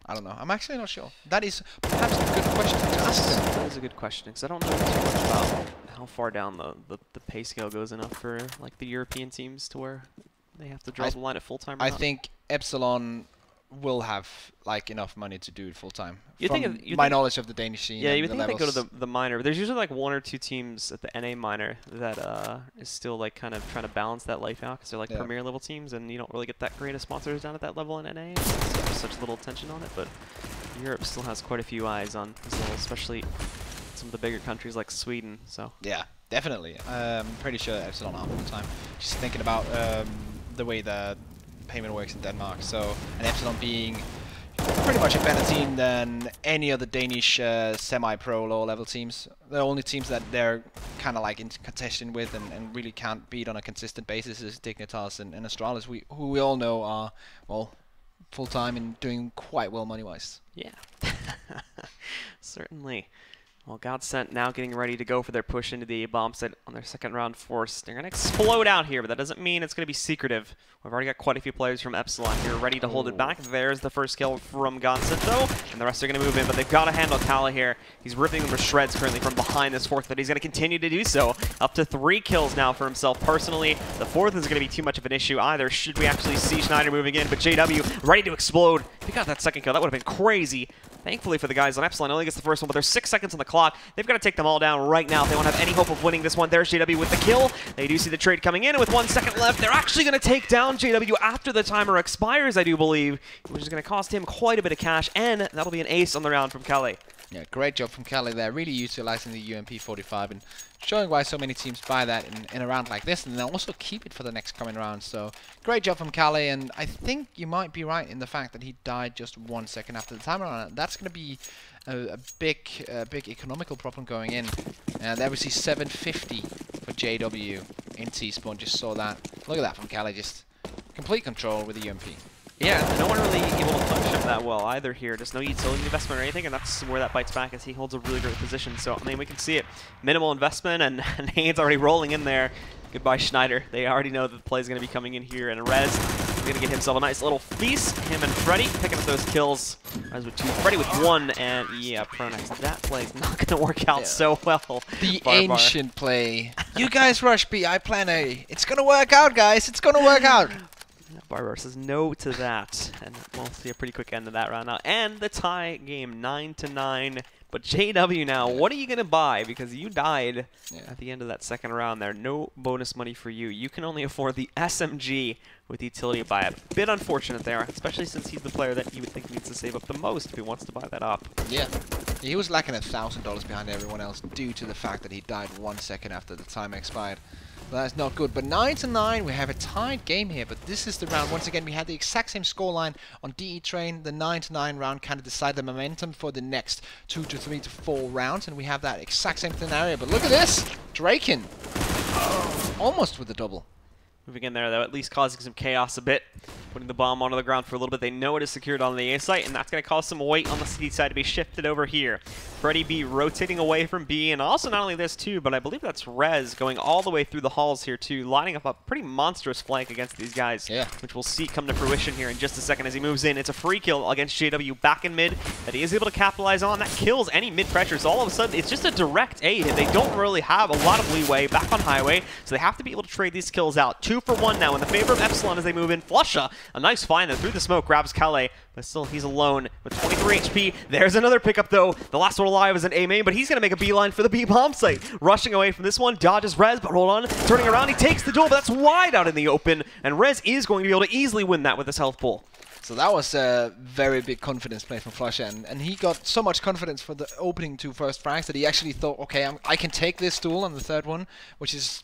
I don't know. I'm actually not sure. That is perhaps a good question to ask them. That is a good question, because I don't know too much about how far down the, the, the, pay scale goes enough for like the European teams to where they have to draw I the line at full time. I not. think Epsilon will have like enough money to do it full time. You think of, you my think, knowledge of the Danish scene. Yeah, you think they go to the the minor. There's usually like one or two teams at the NA minor that uh, is still like kind of trying to balance that life out because they're like yeah. premier level teams, and you don't really get that great of sponsors down at that level in NA. So there's such little attention on it, but Europe still has quite a few eyes on, especially some of the bigger countries like Sweden. So yeah, definitely. Um, pretty sure Epsilon are full time. Just thinking about um, the way the payment works in Denmark. So an Epsilon being pretty much a better team than any of the Danish uh, semi-pro low-level teams. The only teams that they're kind of like in contention with and, and, really can't beat on a consistent basis is Dignitas and, and Astralis, we, who we all know are, well, full-time and doing quite well money-wise. Yeah, certainly. Well, Godsent now getting ready to go for their push into the bomb site on their second round force. They're going to explode out here, but that doesn't mean it's going to be secretive. We've already got quite a few players from Epsilon here ready to hold it back. There's the first kill from Godsent, though, and the rest are going to move in, but they've got to handle Kali here. He's ripping them to shreds currently from behind this fourth, but he's going to continue to do so. Up to three kills now for himself personally. The fourth is going to be too much of an issue either, should we actually see Schneider moving in, but JW ready to explode. If he got that second kill, that would have been crazy. Thankfully for the guys on Epsilon, only gets the first one, but there's six seconds on the clock. They've got to take them all down right now if they want to have any hope of winning this one. There's JW with the kill. They do see the trade coming in, and with one second left, they're actually going to take down JW after the timer expires, I do believe, which is going to cost him quite a bit of cash, and that'll be an ace on the round from Kali. Yeah, great job from Kali there, really utilizing the UMP 45 and showing why so many teams buy that in, in a round like this and then also keep it for the next coming round. So great job from Kali and I think you might be right in the fact that he died just one second after the timer on. That's going to be a, a big a big economical problem going in. And there we see 750 for JW in T-Spawn, just saw that. Look at that from Kali, just complete control with the UMP. Yeah, no one really able to punish him that well either here. Just no utility investment or anything, and that's where that bites back as he holds a really great position. So, I mean, we can see it. Minimal investment, and, and Haynes already rolling in there. Goodbye, Schneider. They already know that the play is going to be coming in here, and Rez is going to get himself a nice little feast. Him and Freddy picking up those kills. Rez with two, Freddy with one, and yeah, Pronax. That play is not going to work out Yeah. so well. The Bar Bar. ancient play. you guys rush B, I plan A. It's gonna work out, guys. It's gonna work out. Barbar says no to that, and we'll see a pretty quick end of that round now. And the tie game, nine to nine. But JW now, what are you gonna buy? Because you died Yeah. at the end of that second round there. No bonus money for you. You can only afford the SMG with utility buy buyout. Bit unfortunate there, especially since he's the player that you would think needs to save up the most if he wants to buy that up. Yeah. He was lacking a thousand dollars behind everyone else due to the fact that he died one second after the time expired. That's not good. But nine to nine, we have a tied game here. But this is the round. Once again, we had the exact same scoreline on DE Train. The nine to nine round kind of decided the momentum for the next two to three to four rounds, and we have that exact same scenario. But look at this, Draken, almost with the double. Moving in there, though, at least causing some chaos a bit. Putting the bomb onto the ground for a little bit. They know it is secured on the A site, and that's going to cause some weight on the C side to be shifted over here. Freddy B rotating away from B, and also not only this, too, but I believe that's Rez going all the way through the halls here, too, lining up a pretty monstrous flank against these guys, Yeah. which we'll see come to fruition here in just a second as he moves in. It's a free kill against JW back in mid that he is able to capitalize on. That kills any mid pressure, so all of a sudden, it's just a direct A hit. They don't really have a lot of leeway back on highway, so they have to be able to trade these kills out. Two for one now in the favor of Epsilon as they move in. Flusha, a nice find and through the smoke, grabs Kali, but still he's alone with 23 HP. There's another pickup though. The last one alive is an A main, but he's gonna make a beeline for the B bomb site. Rushing away from this one, dodges Rez, but hold on, turning around, he takes the duel, but that's wide out in the open, and Rez is going to be able to easily win that with his health pool. So that was a very big confidence play from Flusha, and, and he got so much confidence for the opening two first frags that he actually thought, okay, I'm, I can take this duel on the third one, which is,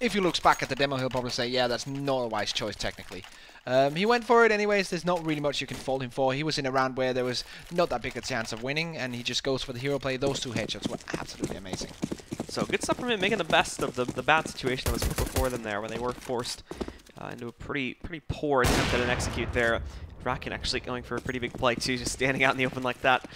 if he looks back at the demo, he'll probably say, yeah, that's not a wise choice technically. Um, he went for it anyways, there's not really much you can fault him for. He was in a round where there was not that big a chance of winning, and he just goes for the hero play. Those two headshots were absolutely amazing. So good stuff from him, making the best of the, the bad situation that was put before them there, when they were forced uh, into a pretty pretty poor attempt at an execute there. Draken actually going for a pretty big play too, just standing out in the open like that.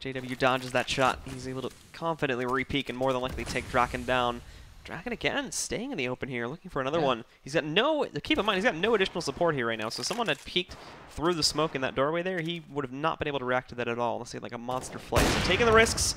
JW dodges that shot. He's able to confidently re-peek and more than likely take Draken down. Draken again, staying in the open here, looking for another Yeah. one. He's got no, keep in mind, he's got no additional support here right now. So someone had peeked through the smoke in that doorway there, he would have not been able to react to that at all, Let's had like a monster flight. So taking the risks,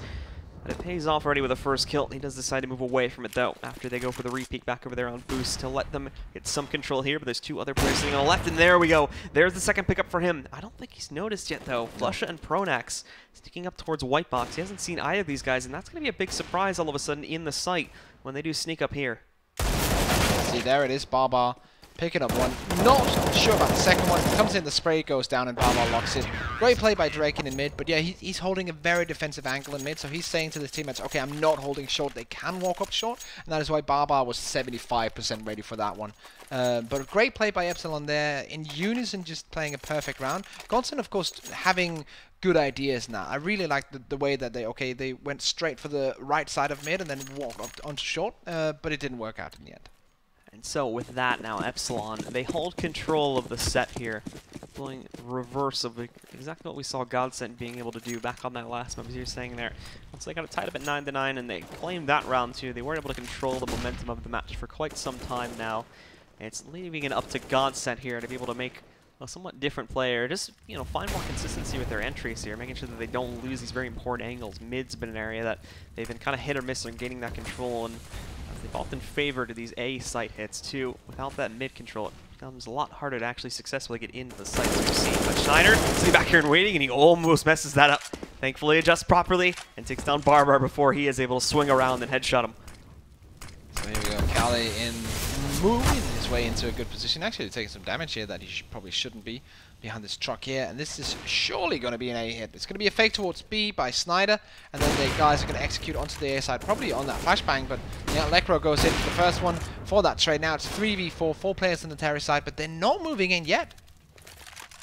but it pays off already with a first kill. He does decide to move away from it though, after they go for the repeat back over there on boost to let them get some control here. But there's two other players sitting on the left, and there we go. There's the second pickup for him. I don't think he's noticed yet though. Flusha and Pronax sticking up towards White Box. He hasn't seen either of these guys, and that's going to be a big surprise all of a sudden in the site when they do sneak up here. See, there it is, Barbar picking up one. Not sure about the second one. Comes in, the spray goes down, and Barbar locks it. Great play by Draken in mid, but yeah, he, he's holding a very defensive angle in mid, so he's saying to his teammates, okay, I'm not holding short. They can walk up short, and that is why Barbar was 75% ready for that one. Uh, but a great play by Epsilon there, in unison just playing a perfect round. Godsent, of course, having good ideas now. I really like the, the way that they, okay, they went straight for the right side of mid and then walked up onto short, uh, but it didn't work out in the end. And so with that now, Epsilon, they hold control of the set here, doing reverse of exactly what we saw Godsent being able to do back on that last map, as you were saying there. Once they got it tied up at 9 to 9 and they claimed that round too, they weren't able to control the momentum of the match for quite some time now. It's leaving it up to Godsent here to be able to make a somewhat different player, just, you know, find more consistency with their entries here, making sure that they don't lose these very important angles. Mid's been an area that they've been kind of hit or miss on gaining that control, and They've often favored these A site hits too. Without that mid control, it becomes a lot harder to actually successfully get into the site. So we've seen but sitting back here and waiting, and he almost messes that up. Thankfully, adjusts properly and takes down Barbar before he is able to swing around and headshot him. So here we go, Kali in moving his way into a good position. Actually taking some damage here that he sh probably shouldn't be. behind this truck here, and this is surely going to be an A hit. It's going to be a fake towards B by Schneider, and then the guys are going to execute onto the A side, probably on that flashbang, but yeah, Lekr0 goes in for the first one for that trade. Now it's 3v4, four players on the Terry side, but they're not moving in yet.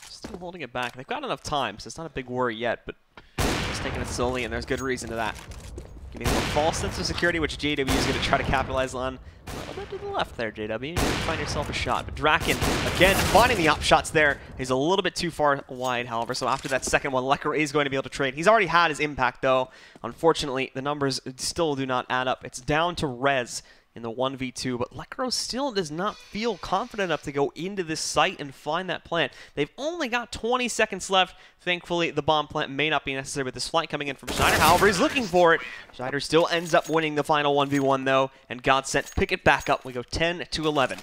Still holding it back. They've got enough time, so it's not a big worry yet, but just taking it slowly, and there's good reason to that. A false sense of security, which JW is going to try to capitalize on. A little bit to the left there, JW. You find yourself a shot. But Draken, again, finding the up shots there. He's a little bit too far wide, however. So after that second one, Lekr0 is going to be able to trade. He's already had his impact, though. Unfortunately, the numbers still do not add up. It's down to Rez in the 1v2, but Lekr0 still does not feel confident enough to go into this site and find that plant. They've only got 20 seconds left. Thankfully, the bomb plant may not be necessary with this flight coming in from Schneider. However, he's looking for it. Schneider still ends up winning the final 1v1, though, and Godsent pick it back up. We go 10 to 11.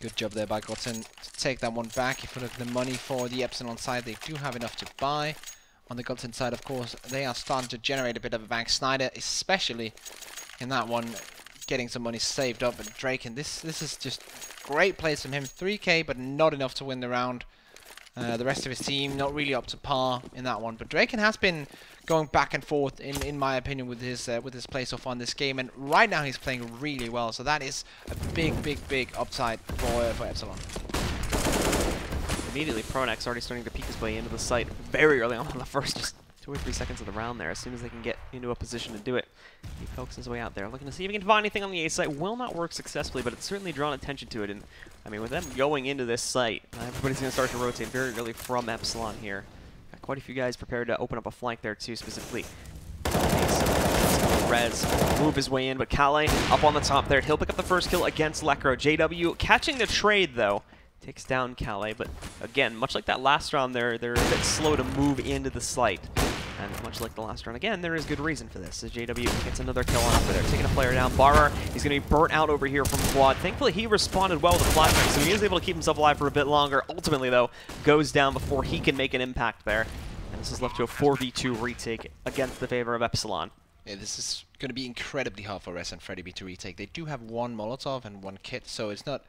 Good job there by Godsent to take that one back. If you look at the money for the Epsilon side, they do have enough to buy. On the Godsent side, of course, they are starting to generate a bit of a bank. Schneider, especially in that one, getting some money saved up. And Draken, this this is just great plays from him. 3k, but not enough to win the round. Uh, the rest of his team not really up to par in that one. But Draken has been going back and forth, in, in my opinion, with his uh, with his play so far in this game. And right now he's playing really well. So that is a big, big, big upside for, uh, for Epsilon. Immediately, Pronax already starting to peek his way into the site very early on the first just two or three seconds of the round there. As soon as they can get into a position to do it, he pokes his way out there, looking to see if he can find anything on the A site. Will not work successfully, but it's certainly drawn attention to it. And I mean, with them going into this site, uh, everybody's going to start to rotate very early from Epsilon here. Got quite a few guys prepared to open up a flank there too, specifically. Rez move his way in, but Kali up on the top there. He'll pick up the first kill against Lekr0. JW catching the trade though takes down Kali, but again, much like that last round, they're, they're a bit slow to move into the site. And much like the last round, again, there is good reason for this. As JW gets another kill on over there, taking a player down. Barbar, he's going to be burnt out over here from Quad. Thankfully, he responded well with the flashback, so he is able to keep himself alive for a bit longer. Ultimately, though, goes down before he can make an impact there. And this is left to a 4v2 retake against the favor of Epsilon. Yeah, this is going to be incredibly hard for Rez and Freddy B to retake. They do have one Molotov and one kit, so it's not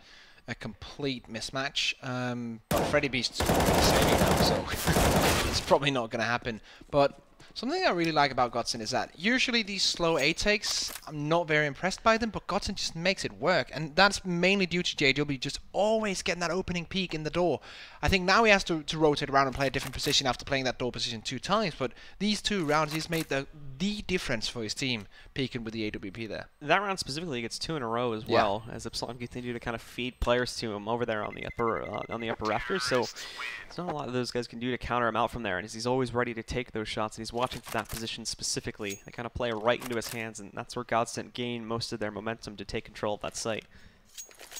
a complete mismatch. Um, Freddy Beast's saving now, so it's probably not going to happen. But something I really like about Godsent is that usually these slow A takes, I'm not very impressed by them, but Godsent just makes it work. And that's mainly due to JW just always getting that opening peek in the door. I think now he has to, to rotate around and play a different position after playing that door position two times, but these two rounds he's made the the difference for his team, peeking with the AWP there. That round specifically gets two in a row as well, yeah. as Epsilon continue to kind of feed players to him over there on the upper uh, on the upper rafters. So there's not a lot of those guys can do to counter him out from there, and he's always ready to take those shots, and he's watching for that position specifically. They kind of play right into his hands, and that's where Godsent gain most of their momentum to take control of that site.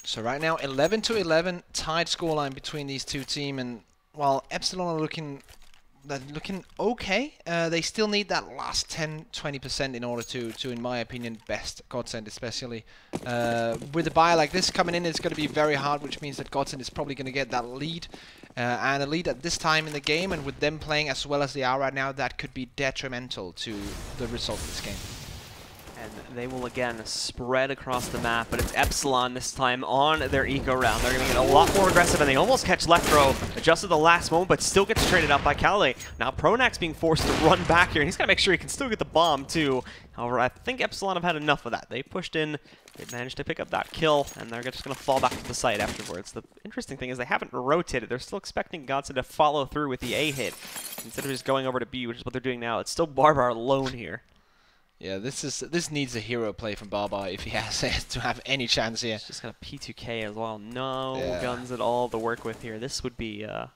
So right now, 11 to 11, tied scoreline between these two teams, and while Epsilon are looking they're looking okay. Uh, they still need that last 10, 20% in order to, to, in my opinion, best Godsent, especially. Uh, with a buy like this coming in, it's going to be very hard, which means that Godsent is probably going to get that lead. Uh, and a lead at this time in the game, and with them playing as well as they are right now, that could be detrimental to the result of this game. And they will again spread across the map, but it's Epsilon this time on their eco round. They're going to get a lot more aggressive, and they almost catch Lekr0 just at the last moment, but still gets traded up by Kali. Now Pronax being forced to run back here, and he's got to make sure he can still get the bomb too. However, I think Epsilon have had enough of that. They pushed in, they managed to pick up that kill, and they're just going to fall back to the site afterwards. The interesting thing is they haven't rotated. They're still expecting Godsent to follow through with the A hit instead of just going over to B, which is what they're doing now. It's still Barbar alone here. Yeah, this is this needs a hero play from Barbar if he has to have any chance here. It's just got a P2K as well. No yeah. guns at all to work with here. This would be uh,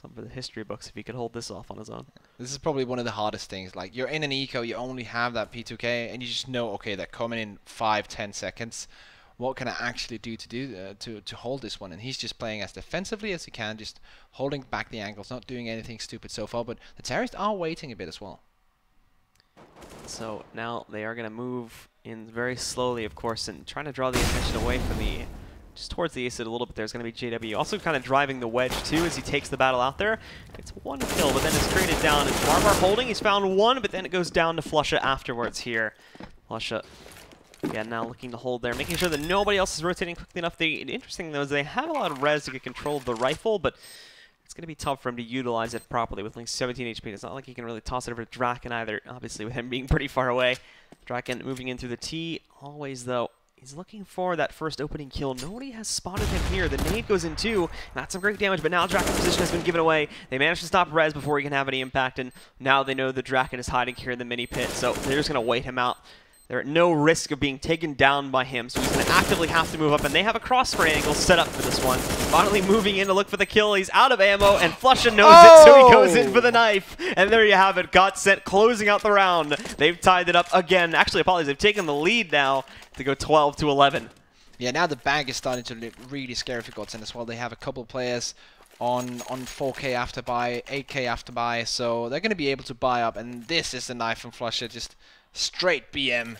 something for the history books if he could hold this off on his own. This is probably one of the hardest things. Like you're in an eco, you only have that P2K, and you just know, okay, they're coming in five, ten seconds. What can I actually do to do uh, to to hold this one? And he's just playing as defensively as he can, just holding back the angles, not doing anything stupid so far. But the terrorists are waiting a bit as well. So now they are going to move in very slowly, of course, and trying to draw the attention away from the just towards the acid a little bit. There's going to be JW also kind of driving the wedge too as he takes the battle out there. It's one kill, but then it's traded down. It's Barbar holding. He's found one, but then it goes down to Flusha afterwards here. Flusha Again, now looking to hold there, making sure that nobody else is rotating quickly enough. The interesting though is they have a lot of res to get control of the rifle, but it's going to be tough for him to utilize it properly with only 17 HP. It's not like he can really toss it over to Draken either, obviously, with him being pretty far away. Draken moving in through the T. Always, though, he's looking for that first opening kill. Nobody has spotted him here. The nade goes in too. Not some great damage, but now Draken's position has been given away. They managed to stop Rez before he can have any impact, and now they know the Draken is hiding here in the mini pit, so they're just going to wait him out. They're at no risk of being taken down by him, so he's going to actively have to move up, and they have a crossfire angle set up for this one. Finally moving in to look for the kill. He's out of ammo, and Flusha knows it, so he oh! goes in for the knife. And there you have it. Godsent closing out the round. They've tied it up again. Actually, apologies. They've taken the lead now to go 12 to 11. Yeah, now the bag is starting to look really scary for Godsent as well. They have a couple players on on 4k after buy, 8k after buy, so they're going to be able to buy up. And this is the knife from Flusha, just straight BM,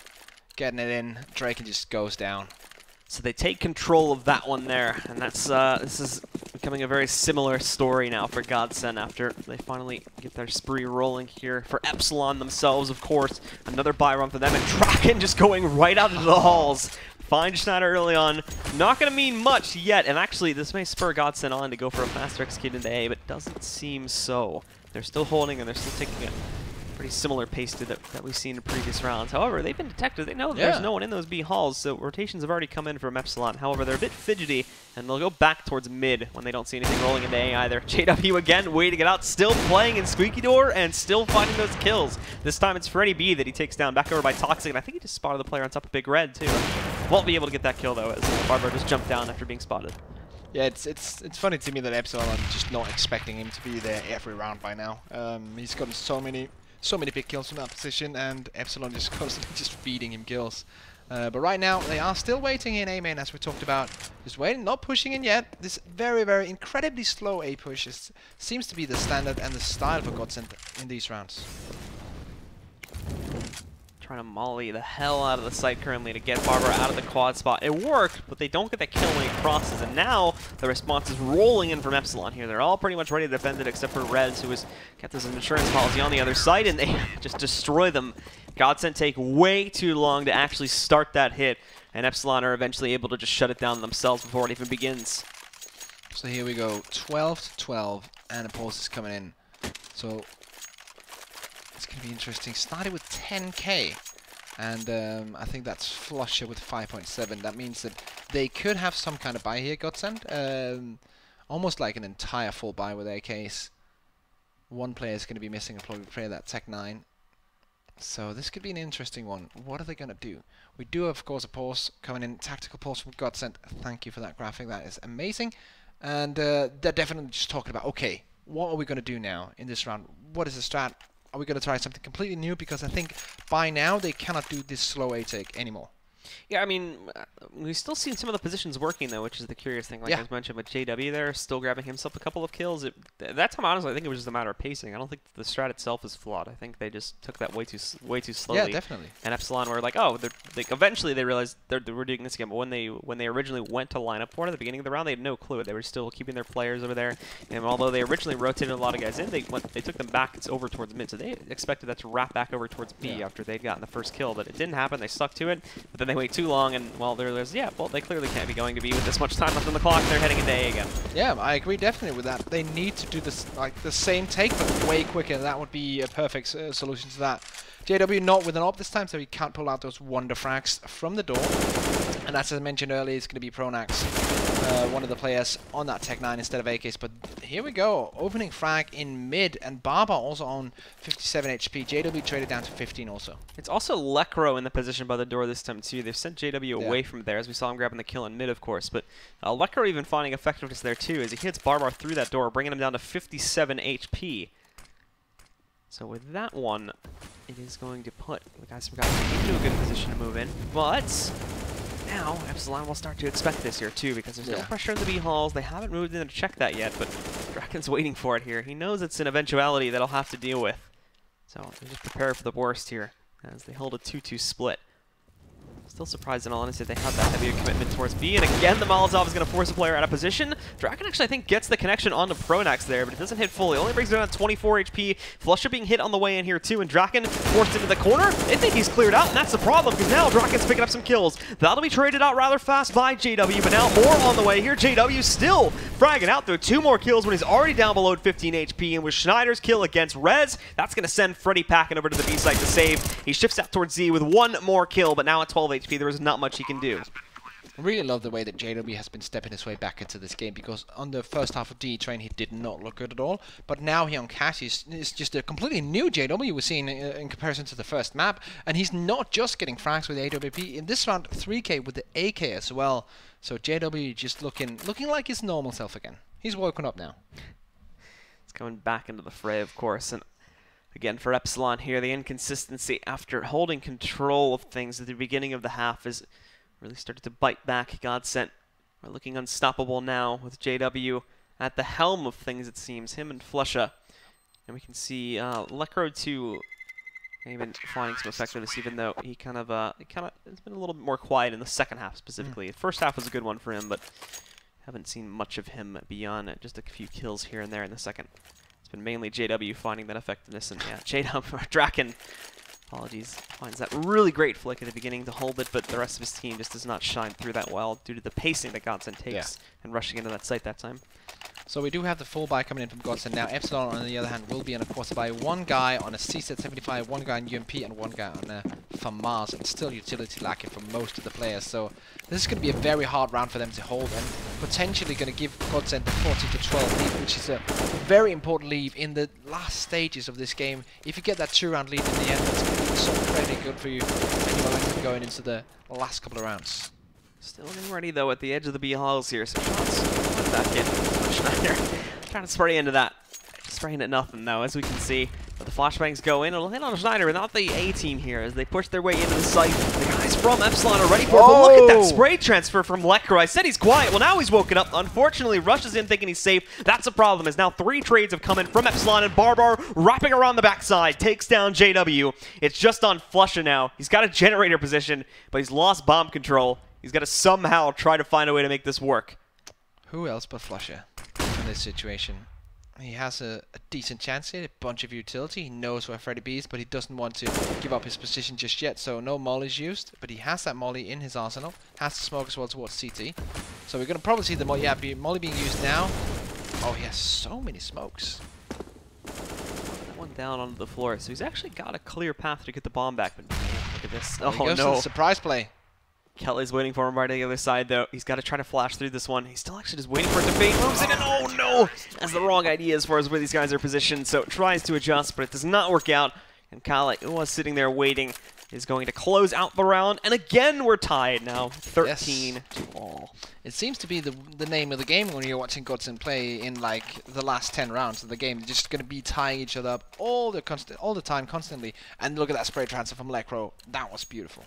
getting it in. Draken just goes down. So they take control of that one there, and that's uh, this is becoming a very similar story now for Godsent after they finally get their spree rolling here. For Epsilon themselves, of course, another buy run for them, and Draken just going right out into the halls. Find Schneider early on, not going to mean much yet, and actually this may spur Godsent on to go for a faster execute into A, but doesn't seem so. They're still holding and they're still taking it pretty similar pace to that, that we've seen in previous rounds. However, they've been detected. They know Yeah. there's no one in those B halls, so rotations have already come in from Epsilon. However, they're a bit fidgety, and they'll go back towards mid when they don't see anything rolling into A either. JW again, waiting it out, still playing in Squeaky Door and still finding those kills. This time it's Freddy B that he takes down, back over by Toxic, and I think he just spotted the player on top of Big Red, too. Won't be able to get that kill, though, as Barbar just jumped down after being spotted. Yeah, it's it's it's funny to me that Epsilon are just not expecting him to be there every round by now. Um, he's gotten so many so many big kills from that position, and Epsilon is constantly just feeding him kills. Uh, but right now, they are still waiting in A main, as we talked about. Just waiting, not pushing in yet. This very, very incredibly slow A push is, seems to be the standard and the style for Godsent in these rounds. Trying to molly the hell out of the site currently to get Barbar out of the quad spot. It worked, but they don't get that kill when he crosses. And now the response is rolling in from Epsilon here. They're all pretty much ready to defend it except for Rez, who has kept his insurance policy on the other side, and they just destroy them. Godsent take way too long to actually start that hit, and Epsilon are eventually able to just shut it down themselves before it even begins. So here we go, 12 to 12, and a pulse is coming in. So to be interesting. Started with 10k, and um, I think that's Flusha with 5.7. That means that they could have some kind of buy here, Godsent. Um, almost like an entire full buy with their case. One player is going to be missing, a player that Tech 9. So this could be an interesting one. What are they going to do? We do, have, of course, a pause coming in. Tactical pause from Godsent. Thank you for that graphic. That is amazing. And uh, they're definitely just talking about, okay, what are we going to do now in this round? What is the strat? Are we going to try something completely new? Because I think by now they cannot do this slow A take anymore. Yeah, I mean, uh, we've still seen some of the positions working, though, which is the curious thing. Like Yeah. I was mentioned with JW there, still grabbing himself a couple of kills. It, th- that time, honestly, I think it was just a matter of pacing. I don't think the strat itself is flawed. I think they just took that way too way too slowly. Yeah, definitely. And Epsilon were like, oh, they're, like eventually they realized they're, they were doing this again. But when they when they originally went to line up for it at the beginning of the round, they had no clue. They were still keeping their players over there. And although they originally rotated a lot of guys in, they went they took them back it's over towards mid. So they expected that to wrap back over towards B Yeah. after they'd gotten the first kill. But it didn't happen. They stuck to it. But then they wait too long, and well, they realized, yeah, well, they clearly can't be going to be with this much time left on the clock. They're heading into A again. Yeah, I agree definitely with that. They need to do this like the same take, but way quicker. That would be a perfect uh, solution to that. JW not with an op this time, so he can't pull out those wonder frags from the door. And as I mentioned earlier, it's going to be Pronax, uh, one of the players on that Tech 9 instead of AKs. But here we go, opening frag in mid, and Barbar also on 57 HP. JW traded down to 15 also. It's also Lekr0 in the position by the door this time too. They've sent JW Yeah. away from there, as we saw him grabbing the kill in mid, of course. But uh, Lekr0 even finding effectiveness there too, as he hits Barbar through that door, bringing him down to 57 HP. So with that one, it is going to put the guys from guys into a good position to move in. But now Epsilon will start to expect this here too, because there's no pressure in the B halls. They haven't moved in to check that yet, but Draken's waiting for it here. He knows it's an eventuality that he'll have to deal with. So just prepare for the worst here as they hold a 2-2 split. Still surprised in all honesty they have that heavier commitment towards B. And again, the Molotov is going to force a player out of position. Draken actually, I think, gets the connection onto Pronax there, but it doesn't hit fully. Only brings down to 24 HP. Flusha being hit on the way in here, too. And Draken forced into the corner. They think he's cleared out, and that's the problem, because now Draken's picking up some kills. That'll be traded out rather fast by JW, but now more on the way here. JW still fragging out, though. Two more kills when he's already down below 15 HP. And with Schneider's kill against Rez, that's going to send Freddy packing over to the B site to save. He shifts out towards Z with one more kill, but now at 12 HP, there is not much he can do. I really love the way that JW has been stepping his way back into this game because on the first half of D Train he did not look good at all. But now here on Cache is, is just a completely new JW we're seeing uh, in comparison to the first map. And he's not just getting frags with AWP. In this round, 3K with the AK as well. So JW just looking looking like his normal self again. He's woken up now. It's coming back into the fray, of course. And again, for Epsilon here, the inconsistency after holding control of things at the beginning of the half is really started to bite back. Godsent are looking unstoppable now with JW at the helm of things, it seems. Him and Flusha. And we can see uh, Lekr0 2 even finding some effectiveness, even though he kind of uh, he kind of has been a little bit more quiet in the second half specifically. The first half was a good one for him, but haven't seen much of him beyond just a few kills here and there in the second. Been mainly JW finding that effectiveness, and yeah, JW, Draken, apologies, finds that really great flick at the beginning to hold it, but the rest of his team just does not shine through that well due to the pacing that Godsent takes Yeah. and rushing into that site that time. So we do have the full buy coming in from Godsent now. Epsilon, on the other hand, will be on a quarter buy. One guy on a CZ75, one guy on UMP, and one guy on a FAMAS, and still utility lacking for most of the players. So this is going to be a very hard round for them to hold, and potentially going to give Godsent the 40 to 12 lead, which is a very important lead in the last stages of this game. If you get that two-round lead in the end, that's going to be so incredibly good for you, and you are going into the last couple of rounds. Still getting ready though at the edge of the B halls here. So shots back in. Schneider trying to spray into that. Spraying at nothing though, as we can see. But the flashbangs go in. It'll hit on Schneider, but not the A team here as they push their way into the site. The guys from Epsilon are ready for it. But look at that spray transfer from Lekr0. I said he's quiet. Well, now he's woken up. Unfortunately, rushes in thinking he's safe. That's a problem. As now three trades have come in from Epsilon and Barbar wrapping around the backside takes down JW. It's just on Flusha now. He's got a generator position, but he's lost bomb control. He's got to somehow try to find a way to make this work. Who else but Flusha this situation? He has a, a decent chance here, a bunch of utility. He knows where Freddy B is, but he doesn't want to give up his position just yet. So no molly's used, but he has that molly in his arsenal. Has to smoke as well towards CT. So we're going to probably see the molly, yeah, be, molly being used now. Oh, he has so many smokes. That one down onto the floor. So he's actually got a clear path to get the bomb back. But look at this. Oh no. surprise play. Kali's waiting for him right on the other side, though. He's got to try to flash through this one. He's still actually just waiting for it to fade. Moves in, and oh no! That's the wrong idea as far as where these guys are positioned. So tries to adjust, but it does not work out. And Kyle, who was sitting there waiting, is going to close out the round. And again, we're tied now, 13 to all. It seems to be the the name of the game when you're watching Godsent play in like the last ten rounds of the game. They're just gonna be tying each other up all the constant, all the time, constantly. And look at that spray transfer from Lekr0. That was beautiful.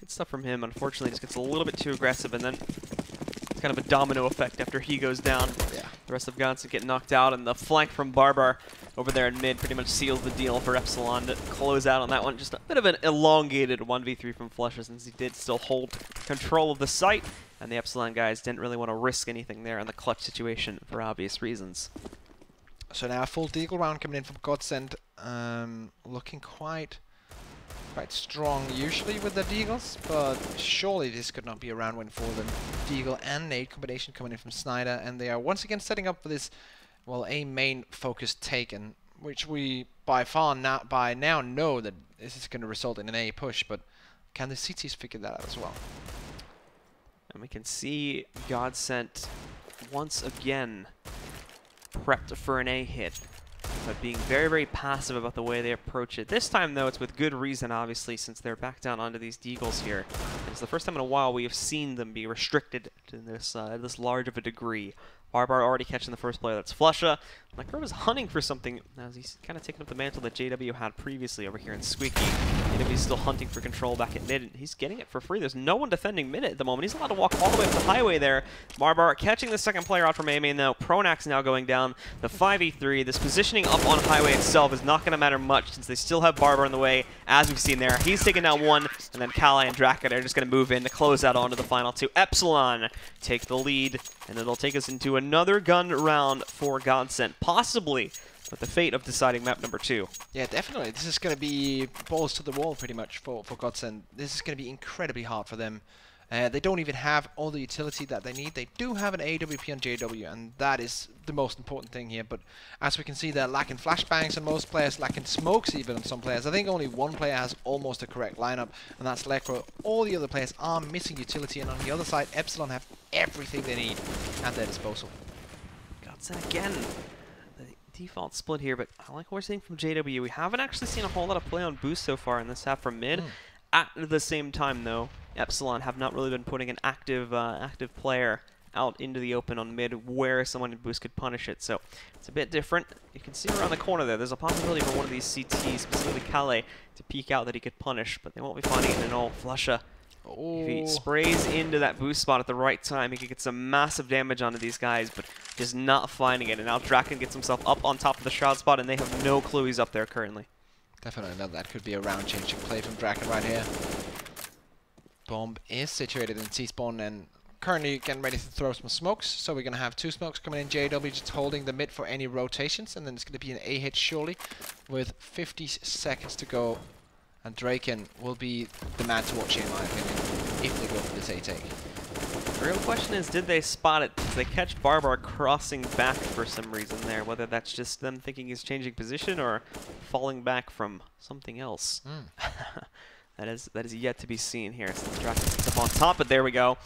Good stuff from him. Unfortunately, just gets a little bit too aggressive, and then it's kind of a domino effect after he goes down. Yeah. The rest of Godsent get knocked out, and the flank from Barbar over there in mid pretty much seals the deal for Epsilon to close out on that one. Just a bit of an elongated 1v3 from Flusha since he did still hold control of the site, and the Epsilon guys didn't really want to risk anything there in the clutch situation for obvious reasons. So now a full deagle round coming in from Godsent, um, looking quite quite strong usually with the deagles, but surely this could not be a round win for them. Deagle and nade combination coming in from Schneider, and they are once again setting up for this, well, a main focus taken, which we by far now by now know that this is going to result in an A push, but can the CTs figure that out as well? And we can see Godsent once again prepped for an A hit, but being very, very passive about the way they approach it. This time, though, it's with good reason, obviously, since they're back down onto these Deagles here. And it's the first time in a while we have seen them be restricted to this uh, this large of a degree. Barbar already catching the first player, that's Flusha. Micro is hunting for something as he's kind of taking up the mantle that JW had previously over here in Squeaky. JW's still hunting for control back at mid, and he's getting it for free. There's no one defending mid at the moment. He's allowed to walk all the way up the highway there. Barbar catching the second player out from A main now. Pronax now going down. The 5v3, this positioning up on Highway itself is not going to matter much since they still have Barbar in the way, as we've seen there. He's taking down one, and then Kali and Draken are just going to move in to close out onto the final two. Epsilon take the lead, and it'll take us into another gun round for Godsent, possibly with the fate of deciding map number two. Yeah, definitely. This is going to be balls to the wall pretty much for, for Godsent. This is going to be incredibly hard for them. Uh, they don't even have all the utility that they need. They do have an AWP on JW, and that is the most important thing here. But as we can see, they're lacking flashbangs on most players, lacking smokes even on some players. I think only one player has almost a correct lineup, and that's Lekr0. All the other players are missing utility, and on the other side, Epsilon have everything they need at their disposal. Godsent again. The default split here, but I like what we're seeing from JW. We haven't actually seen a whole lot of play on boost so far in this half from mid. Mm. At the same time, though, Epsilon have not really been putting an active uh, active player out into the open on mid where someone in boost could punish it. So it's a bit different. You can see around the corner there, there's a possibility for one of these CTs, specifically Kali, to peek out that he could punish, but they won't be finding it in all. Flusha, if he Oh, sprays into that boost spot at the right time, he could get some massive damage onto these guys, but just not finding it. And now Draken gets himself up on top of the shroud spot, and they have no clue he's up there currently. Definitely that, that could be a round-changing play from Draken right here. Bomb is situated in T-spawn and currently getting ready to throw some smokes. So we're going to have two smokes coming in. JW just holding the mid for any rotations. And then it's going to be an A hit surely with 50 seconds to go. And Draken will be the man to watch in my opinion, if they go for this A take. The real question is, did they spot it? Did they catch Barbar crossing back for some reason there? Whether that's just them thinking he's changing position or falling back from something else. Hmm. that is that is yet to be seen here. So Draken gets up on top, but there we go.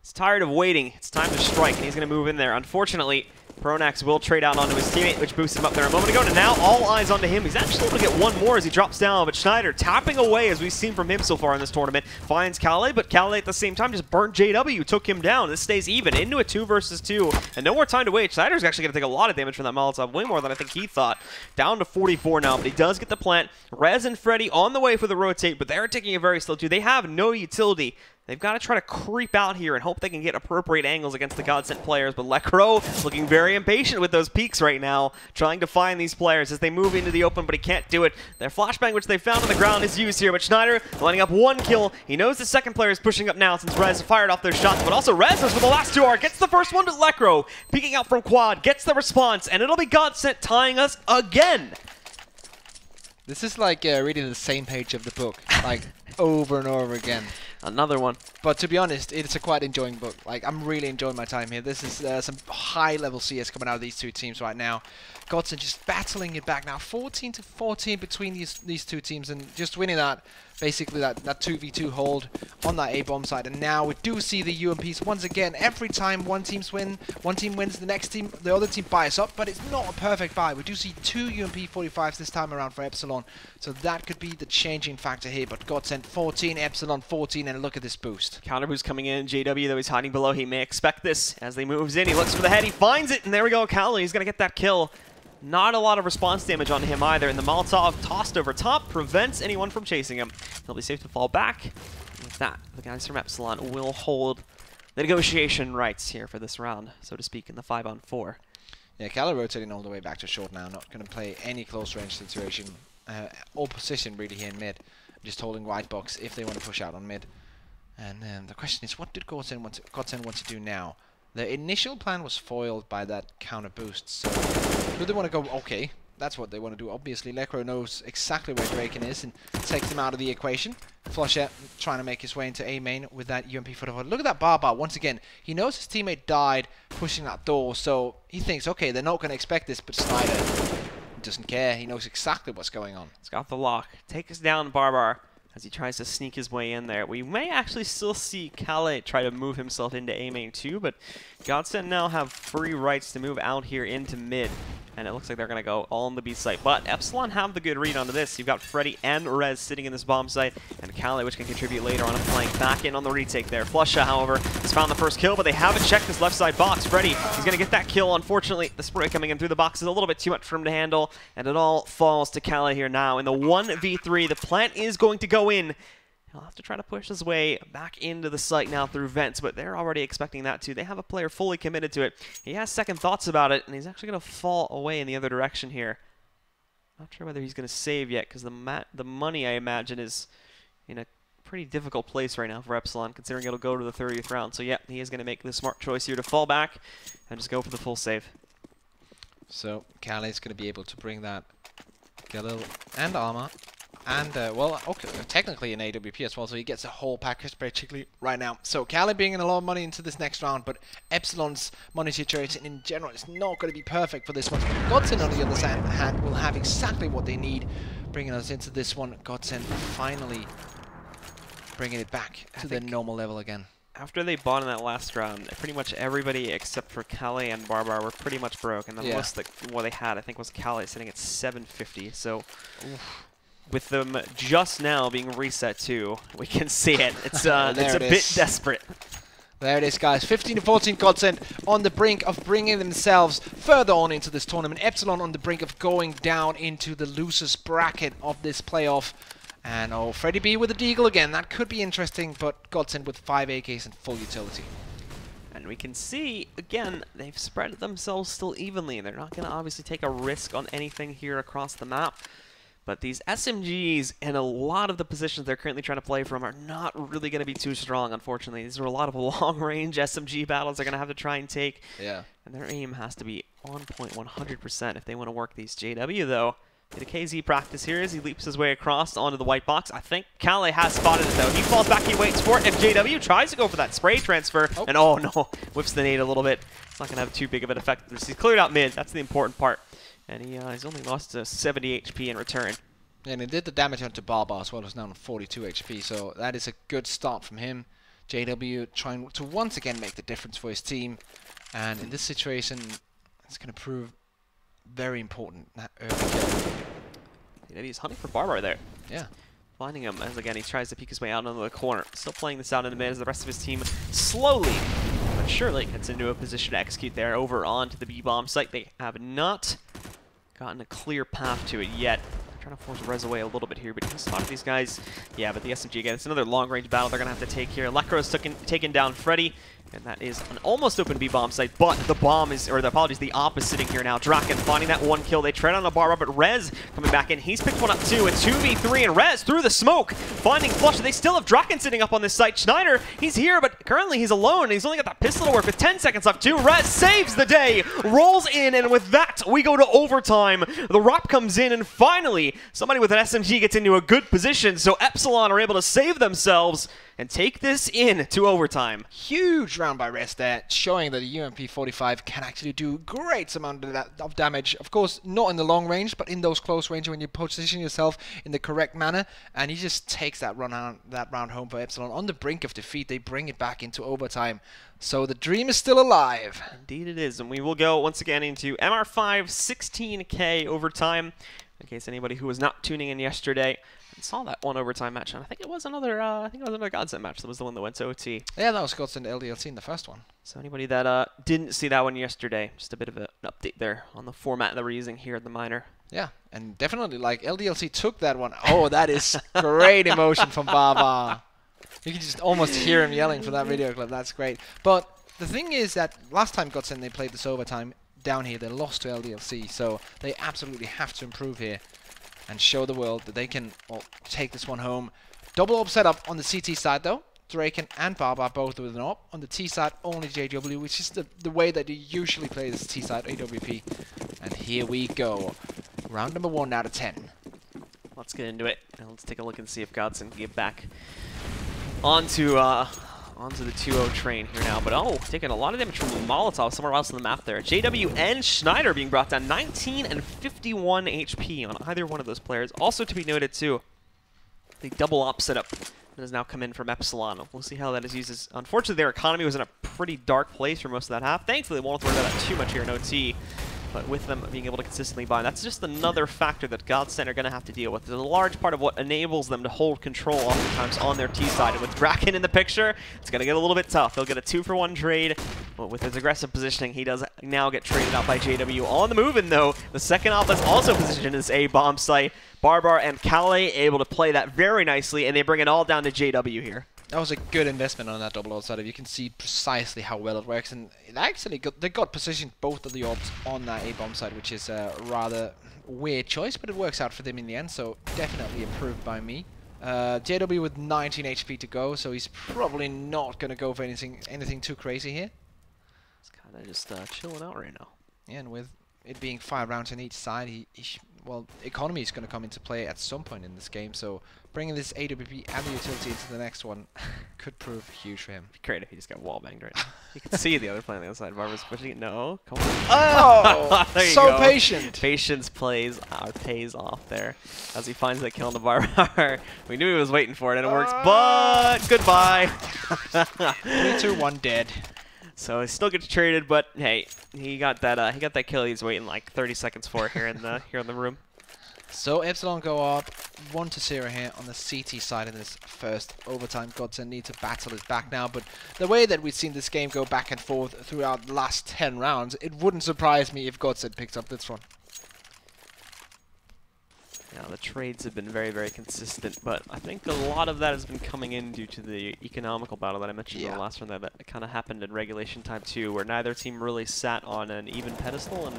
He's tired of waiting. It's time to strike, and he's going to move in there. Unfortunately, Pronax will trade out onto his teammate, which boosted him up there a moment ago, and now all eyes onto him. He's actually able to get one more as he drops down, but Schneider tapping away, as we've seen from him so far in this tournament, finds Kali, but Kali at the same time just burnt JW, took him down. This stays even, into a two versus two, and no more time to wait. Schneider's actually going to take a lot of damage from that Molotov, way more than I think he thought. Down to 44 now, but he does get the plant. Rez and Freddy on the way for the rotate, but they're taking it very slow too. They have no utility. They've got to try to creep out here and hope they can get appropriate angles against the Godsent players, but Lekr0 looking very impatient with those peaks right now, trying to find these players as they move into the open, but he can't do it. Their flashbang, which they found on the ground, is used here, but Schneider lining up one kill. He knows the second player is pushing up now since Rez fired off their shots, but also Rez is with the last two are, gets the first one to Lekr0, peeking out from quad, gets the response, and it'll be Godsent tying us again. This is like uh, reading the same page of the book, like over and over again. Another one. But to be honest, it's a quite enjoying book. Like I'm really enjoying my time here. This is uh, some high-level CS coming out of these two teams right now. Godsent just battling it back now, 14 to 14 between these these two teams, and just winning that basically that that 2v2 hold on that A bomb side. And now we do see the UMPs once again. Every time one team's win, one team wins, the next team, the other team buys up. But it's not a perfect buy. We do see two UMP 45s this time around for Epsilon, so that could be the changing factor here. But Godsent 14, Epsilon 14, and look at this boost. Counter boost coming in. JW, though he's hiding below, he may expect this as he moves in. He looks for the head, he finds it, and there we go. Kali, he's going to get that kill. Not a lot of response damage on him either, and the Molotov tossed over top prevents anyone from chasing him. He'll be safe to fall back. With that, the guys from Epsilon will hold the negotiation rights here for this round, so to speak, in the 5 on 4. Yeah, Kali rotating all the way back to short now. Not going to play any close range situation uh, or position really here in mid. Just holding white box if they want to push out on mid. And then the question is, what did Godsent want want to do now? The initial plan was foiled by that counter boost. So do they want to go? Okay, that's what they want to do. Obviously, Lekr0 knows exactly where Draken is and takes him out of the equation. Flusha trying to make his way into A main with that UMP foot Look at that Barbar. Once again, he knows his teammate died pushing that door, so he thinks, okay, they're not going to expect this, but Schneider doesn't care. He knows exactly what's going on. He's got the lock. Take us down, Barbar, as he tries to sneak his way in there. We may actually still see Kali try to move himself into A main too, but Godsent now have free rights to move out here into mid. And it looks like they're going to go all on the B site. But Epsilon have the good read onto this. You've got Freddy and Rez sitting in this bomb site. And Kali, which can contribute later on a flank. Back in on the retake there. Flusha, however, has found the first kill, but they haven't checked this left side box. Freddy, he's going to get that kill. Unfortunately, the spray coming in through the box is a little bit too much for him to handle. And it all falls to Kali here now. In the 1v3, the plant is going to go in. He'll have to try to push his way back into the site now through vents, but they're already expecting that too. They have a player fully committed to it. He has second thoughts about it, and he's actually going to fall away in the other direction here. Not sure whether he's going to save yet because the the money I imagine is in a pretty difficult place right now for Epsilon, considering it'll go to the 30th round. So yeah, he is going to make the smart choice here to fall back and just go for the full save. So Kali's going to be able to bring that Galil and armor. And, uh, well, okay, technically an AWP as well, so he gets a whole package basically right now. So Kali bringing a lot of money into this next round, but Epsilon's money situation in general is not going to be perfect for this one. Godsent, on the other side- hand, will have exactly what they need, bringing us into this one. Godsent finally bringing it back to the normal level again. After they bought in that last round, pretty much everybody except for Kali and Barbar were pretty much broke. And the Yeah. most that what they had, I think, was Kali sitting at 750. So with them just now being reset too, we can see it. It's uh, it's a it bit desperate. There it is, guys. 15 to 14 Godsent on the brink of bringing themselves further on into this tournament. Epsilon on the brink of going down into the losers bracket of this playoff. And oh, Freddy B with a deagle again. That could be interesting, but Godsent with 5 AKs and full utility. And we can see, again, they've spread themselves still evenly. They're not going to obviously take a risk on anything here across the map. But these SMGs and a lot of the positions they're currently trying to play from are not really going to be too strong, unfortunately. These are a lot of long-range SMG battles they're going to have to try and take. Yeah. And their aim has to be on point 100% if they want to work these. JW, though, a KZ practice here as he leaps his way across onto the white box. I think Kali has spotted it, though. He falls back, he waits for it, and JW tries to go for that spray transfer, Oh. and oh no, whips the nade a little bit. It's not going to have too big of an effect. He's cleared out mid, that's the important part. And he, uh, he's only lost uh, 70 HP in return. And he did the damage onto Barbar as well. It's now on 42 HP, so that is a good start from him. JW trying to once again make the difference for his team. And in this situation, it's going to prove very important. That early. JW is hunting for Barbar there. Yeah. Finding him as again he tries to peek his way out into the corner. Still playing this out in the mid as the rest of his team slowly but surely gets into a position to execute there over onto the B-bomb site. They have not gotten a clear path to it yet. Trying to force Rez away a little bit here, but he spotted these guys. Yeah, but the SMG again, it's another long-range battle they're going to have to take here. Lekr0's taken, taken down Freddy, and that is an almost open B-bomb site, but the bomb is, or the apologies, the op is sitting here now. Draken finding that one kill. They tread on a bar, but Rez coming back in. He's picked one up too. It's 2v3, and Rez through the smoke, finding Flush. They still have Draken sitting up on this site. Schneider, he's here, but currently he's alone, he's only got that pistol to work with 10 seconds left too. Rez saves the day, rolls in, and with that, we go to overtime. The ROP comes in, and finally, somebody with an SMG gets into a good position, so Epsilon are able to save themselves and take this in to overtime. Huge round by Rez there, showing that the UMP 45 can actually do great amount of, that, of damage. Of course, not in the long range, but in those close range when you position yourself in the correct manner. And he just takes that run out, that round home for Epsilon. On the brink of defeat, they bring it back into overtime. So the dream is still alive. Indeed it is, and we will go once again into MR5 16K overtime. In case anybody who was not tuning in yesterday saw that one overtime match, and I think it was another, uh, I think it was another Godsent match. That was the one that went to OT. Yeah, that was Godsent LDLC in the first one. So anybody that uh, didn't see that one yesterday, just a bit of a, an update there on the format that we're using here at the minor. Yeah, and definitely like LDLC took that one. Oh, that is great emotion from Barbar. You can just almost hear him yelling for that video clip. That's great. But the thing is that last time Godsent they played this overtime down here, they lost to LDLC, so they absolutely have to improve here and show the world that they can well, take this one home. Double up setup on the CT side though. Draken and Barbar both with an op. On the T side, only JW, which is the, the way that you usually play this T side AWP. And here we go. Round number one out of ten. Let's get into it. Let's take a look and see if Godsent can get back onto uh, onto the 2-0 train here now. But oh, taking a lot of damage from Molotov somewhere else on the map there. JW and Schneider being brought down 19 and 51 HP on either one of those players. Also to be noted too, the double op setup has now come in from Epsilon. We'll see how that is used. Unfortunately, their economy was in a pretty dark place for most of that half. Thankfully, they won't worry about that too much here in OT. But with them being able to consistently buy, that's just another factor that Godsent are going to have to deal with. It's a large part of what enables them to hold control oftentimes on their T side. And with Draken in the picture, it's going to get a little bit tough. He'll get a two-for-one trade. But with his aggressive positioning, he does now get traded out by JW. On the move in, though, the second op is also positioned in this A-bomb site. Barbar and Kali able to play that very nicely, and they bring it all down to JW here. That was a good investment on that double outside. If you can see precisely how well it works, and it actually got, they got positioned both of the orbs on that A bomb side, which is a rather weird choice, but it works out for them in the end. So definitely improved by me. Uh, JW with 19 HP to go, so he's probably not gonna go for anything anything too crazy here. He's kind of just uh, chilling out right now. Yeah, and with it being five rounds on each side, he, he well, economy is going to come into play at some point in this game. So bringing this AWP and the utility into the next one could prove huge for him. It'd be great if he just got wall banged right now. you can see the other player on the other side. Barbar's pushing it. No, come on. Oh, so go. patient. Patience plays or pays off there as he finds that kill on the bar. we knew he was waiting for it and it works, ah! but goodbye. Three, two, one, dead. So he still gets traded, but hey, he got that uh, he got that kill. He's waiting like 30 seconds for here in the here in the room. So Epsilon go up one to zero here on the CT side in this first overtime. Godsent need to battle his back now, but the way that we've seen this game go back and forth throughout the last 10 rounds, it wouldn't surprise me if Godsent picks up this one. Yeah, the trades have been very, very consistent, but I think a lot of that has been coming in due to the economical battle that I mentioned in the last round there that kind of happened in regulation time too, where neither team really sat on an even pedestal, and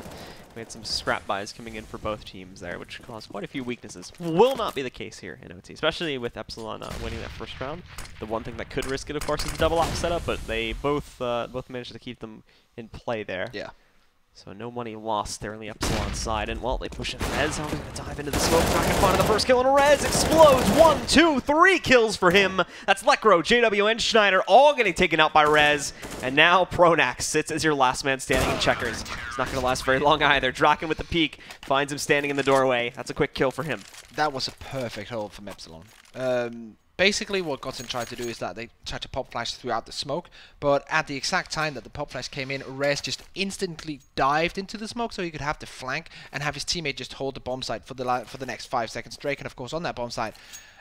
we had some scrap buys coming in for both teams there, which caused quite a few weaknesses. Will not be the case here in OT, especially with Epsilon uh, winning that first round. The one thing that could risk it, of course, is the double op setup, but they both uh, both managed to keep them in play there. Yeah. So no money lost there on the Epsilon side, and well, they push it. Rez, how gonna dive into the smoke? Not gonna find the first kill, and Rez explodes. One, two, three kills for him. That's Lekr0, JW, and Schneider all getting taken out by Rez. And now Pronax sits as your last man standing in checkers. It's not gonna last very long either. Draken with the peek finds him standing in the doorway. That's a quick kill for him. That was a perfect hold from Epsilon. Um, basically, what Godsent tried to do is that they tried to pop flash throughout the smoke, but at the exact time that the pop flash came in, Rez just instantly dived into the smoke so he could have the flank and have his teammate just hold the bomb site for the for the next five seconds. Draken, of course, on that bomb site,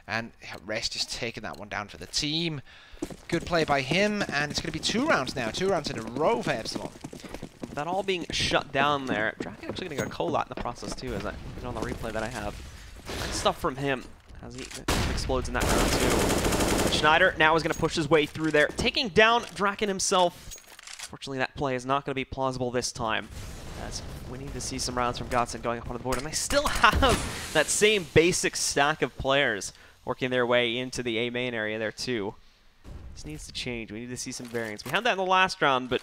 and Rez just taking that one down for the team. Good play by him, and it's going to be two rounds now, two rounds in a row for Epsilon. That all being shut down there, Draken actually gonna get a Colat in the process too, as I you know, on the replay that I have. Nice stuff from him as he explodes in that round too. Schneider now is gonna push his way through there, taking down Draken himself. Fortunately, that play is not gonna be plausible this time. As we need to see some rounds from Godsent going up on the board, and they still have that same basic stack of players working their way into the A main area there too. This needs to change. We need to see some variance. We had that in the last round, but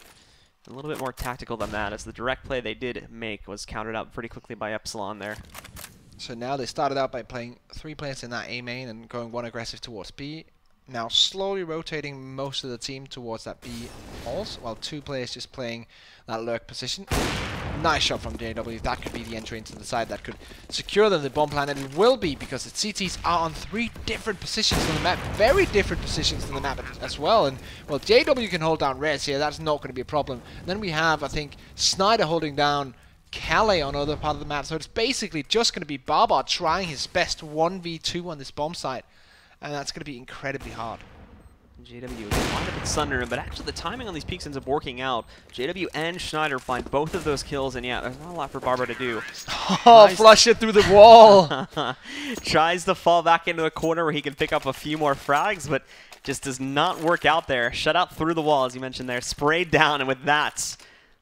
a little bit more tactical than that, as the direct play they did make was countered out pretty quickly by Epsilon there. So now they started out by playing three players in that A main and going one aggressive towards B. Now slowly rotating most of the team towards that B also, while two players just playing that lurk position. Nice shot from JW. That could be the entry into the side that could secure them the bomb plan, and it will be because the CTs are on three different positions on the map, very different positions on the map as well. And well, JW can hold down Reds here. That's not going to be a problem. then we have, I think, Schneider holding down Kali on other part of the map. So it's basically just going to be Barbar trying his best 1v2 on this bomb site. And that's going to be incredibly hard. JW lined up in Schneider, but actually the timing on these peaks ends up working out. JW and Schneider find both of those kills, and yeah, there's not a lot for Barbar to do. Oh, Nice. flush it through the wall! Tries to fall back into a corner where he can pick up a few more frags, but just does not work out there. Shut out through the wall, as you mentioned there. Sprayed down, and with that,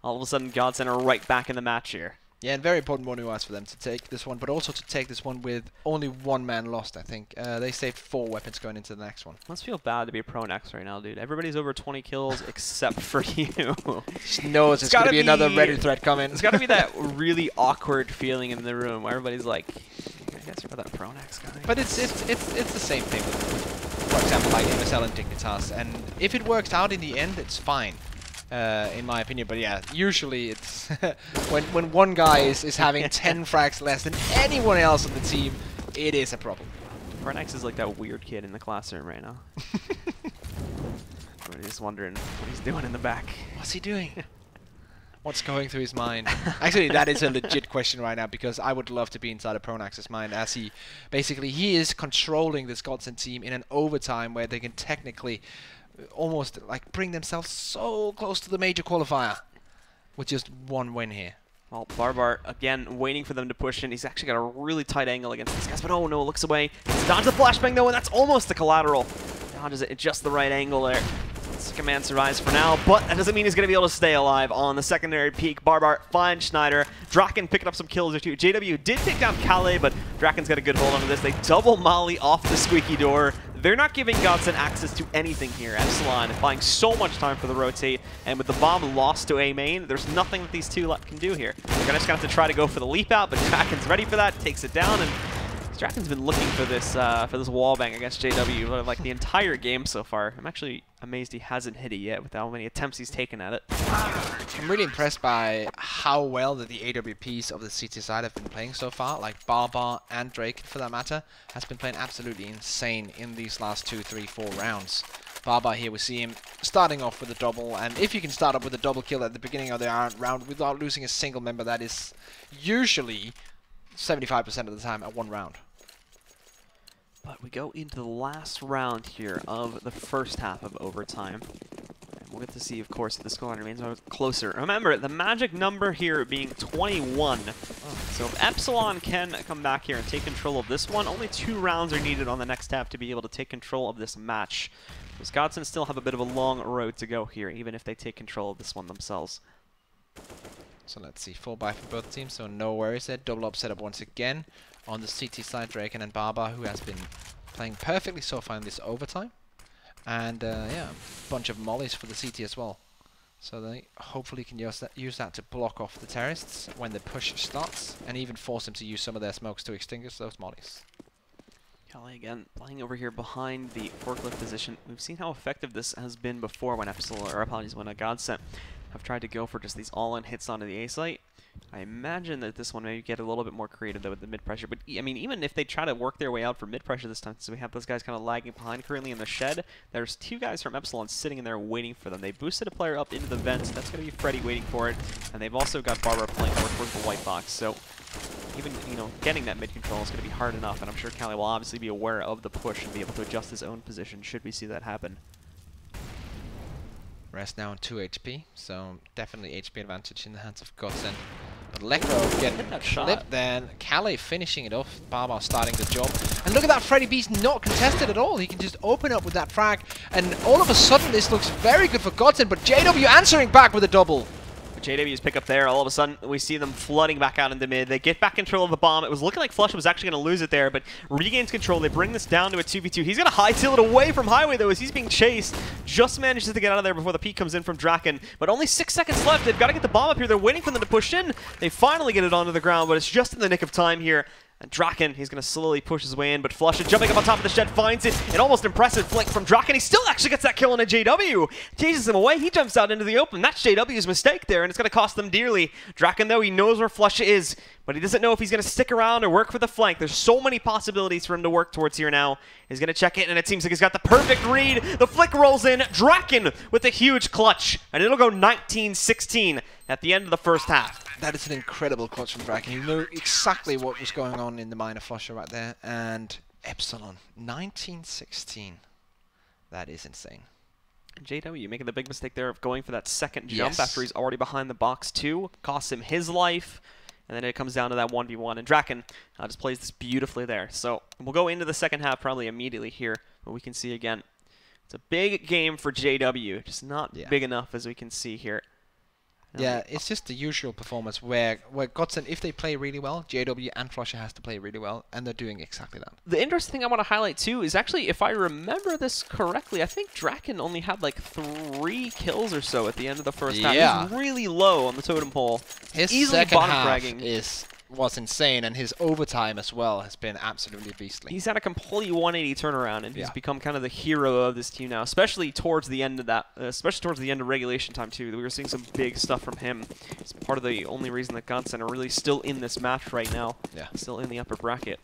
all of a sudden, Godsent are right back in the match here. yeah, and very important one wise for them to take this one, but also to take this one with only one man lost, I think. Uh, they saved four weapons going into the next one. Must feel bad to be a Pronax right now, dude. Everybody's over 20 kills except for you. Just knows It's it's, going to gotta be another be- Reddit thread coming. It's got to be that really awkward feeling in the room where everybody's like, I guess you're that Pronax guy. But it's it's it's it's the same thing for example, like MSL and Dignitas, and if it works out in the end, it's fine, uh, in my opinion. But yeah, usually it's when when one guy is is having 10 frags less than anyone else on the team, it is a problem. Pronax is like that weird kid in the classroom right now. Everybody's wondering what he's doing in the back. What's he doing? What's going through his mind? Actually, that is a legit question right now because I would love to be inside of Pronax's mind as he basically he is controlling the Godsent team in an overtime where they can technically almost like bring themselves so close to the major qualifier with just one win here. Well, Barbar, again, waiting for them to push in. He's actually got a really tight angle against these guys, but oh no, looks away. He's dodged the flashbang though, and that's almost the collateral. Dodges it at just the right angle there. Command survives for now, but that doesn't mean he's going to be able to stay alive on the secondary peak. Barbar finds Schneider. Draken picking up some kills or two. JW did take down Kale, but Draken's got a good hold on this. They double molly off the squeaky door. They're not giving Godsent access to anything here. Epsilon buying so much time for the rotate, and with the bomb lost to A main, there's nothing that these two can do here. They're gonna have to try to go for the leap out, but Draken's ready for that, takes it down, and Draken's been looking for this uh, for this wall bang against JW like the entire game so far. I'm actually amazed he hasn't hit it yet with how many attempts he's taken at it. I'm really impressed by how well that the AWPs of the CT side have been playing so far. Like Barbar and Drake, for that matter, has been playing absolutely insane in these last two, three, four rounds. Barbar here, we see him starting off with a double, and if you can start up with a double kill at the beginning of the round without losing a single member, that is usually 75% of the time at one round. But we go into the last round here of the first half of overtime. And we'll get to see, of course, if the scoreline remains closer. Remember, the magic number here being 21. So if Epsilon can come back here and take control of this one, only two rounds are needed on the next half to be able to take control of this match. Wisconsin still have a bit of a long road to go here, even if they take control of this one themselves. So let's see, full buy for both teams, so no worries there. Double up setup once again on the CT side, Draken and Barbar, who has been playing perfectly so far in this overtime. And uh, yeah, a bunch of mollies for the CT as well. So they hopefully can use that, use that to block off the terrorists when the push starts, and even force them to use some of their smokes to extinguish those mollies. Kale again playing over here behind the forklift position. We've seen how effective this has been before when Epsilon, or apologies, when a Godsent have tried to go for just these all-in hits onto the A site. I imagine that this one may get a little bit more creative though with the mid pressure. But I mean, even if they try to work their way out for mid pressure this time, so we have those guys kind of lagging behind currently in the shed, there's two guys from Epsilon sitting in there waiting for them. They boosted a player up into the vents. That's going to be Freddy waiting for it. And they've also got Barbara playing more towards the white box. So even, you know, getting that mid control is going to be hard enough. And I'm sure Kali will obviously be aware of the push and be able to adjust his own position should we see that happen. Rez now on 2 HP, so definitely HP advantage in the hands of Godsent. But Lekr0 getting clipped then. Kale finishing it off. Barbar starting the job. And look at that, Freddy Beast not contested at all. He can just open up with that frag. And all of a sudden, this looks very good for but JW answering back with a double. JW's pick up there. All of a sudden, we see them flooding back out into mid. They get back control of the bomb. It was looking like Flush was actually going to lose it there, but regains control. They bring this down to a 2v2. He's going to hightail it away from Highway, though, as he's being chased. Just manages to get out of there before the peek comes in from Draken. But only six seconds left. They've got to get the bomb up here. They're waiting for them to push in. They finally get it onto the ground, but it's just in the nick of time here. Draken, he's going to slowly push his way in, but Flush is jumping up on top of the shed, finds it. An almost impressive flank from Draken. He still actually gets that kill on a JW. Chases him away. He jumps out into the open. That's JW's mistake there, and it's going to cost them dearly. Draken, though, he knows where Flush is, but he doesn't know if he's going to stick around or work for the flank. There's so many possibilities for him to work towards here now. He's going to check it, and it seems like he's got the perfect read. The flick rolls in. Draken with a huge clutch, and it'll go 19-16 at the end of the first half. That is an incredible clutch from Draken. He knew exactly what was going on in the minor flusher right there. And Epsilon, 1916. That is insane. JW making the big mistake there of going for that second jump yes. after he's already behind the box too. Costs him his life. And then it comes down to that 1v1. And Draken uh, just plays this beautifully there. So we'll go into the second half probably immediately here. But we can see again, it's a big game for JW. Just not yeah. big enough as we can see here. Yeah, it's just the usual performance where where Godsent, if they play really well, JW and Flusha has to play really well, and they're doing exactly that. The interesting thing I want to highlight too is actually, if I remember this correctly, I think Draken only had like three kills or so at the end of the first yeah. half. He's really low on the totem pole. His Easily second half is was insane, and his overtime as well has been absolutely beastly. He's had a complete 180 turnaround, and yeah. he's become kind of the hero of this team now, especially towards the end of that, uh, especially towards the end of regulation time too. We were seeing some big stuff from him. It's part of the only reason that Godsent are really still in this match right now. Yeah. Still in the upper bracket.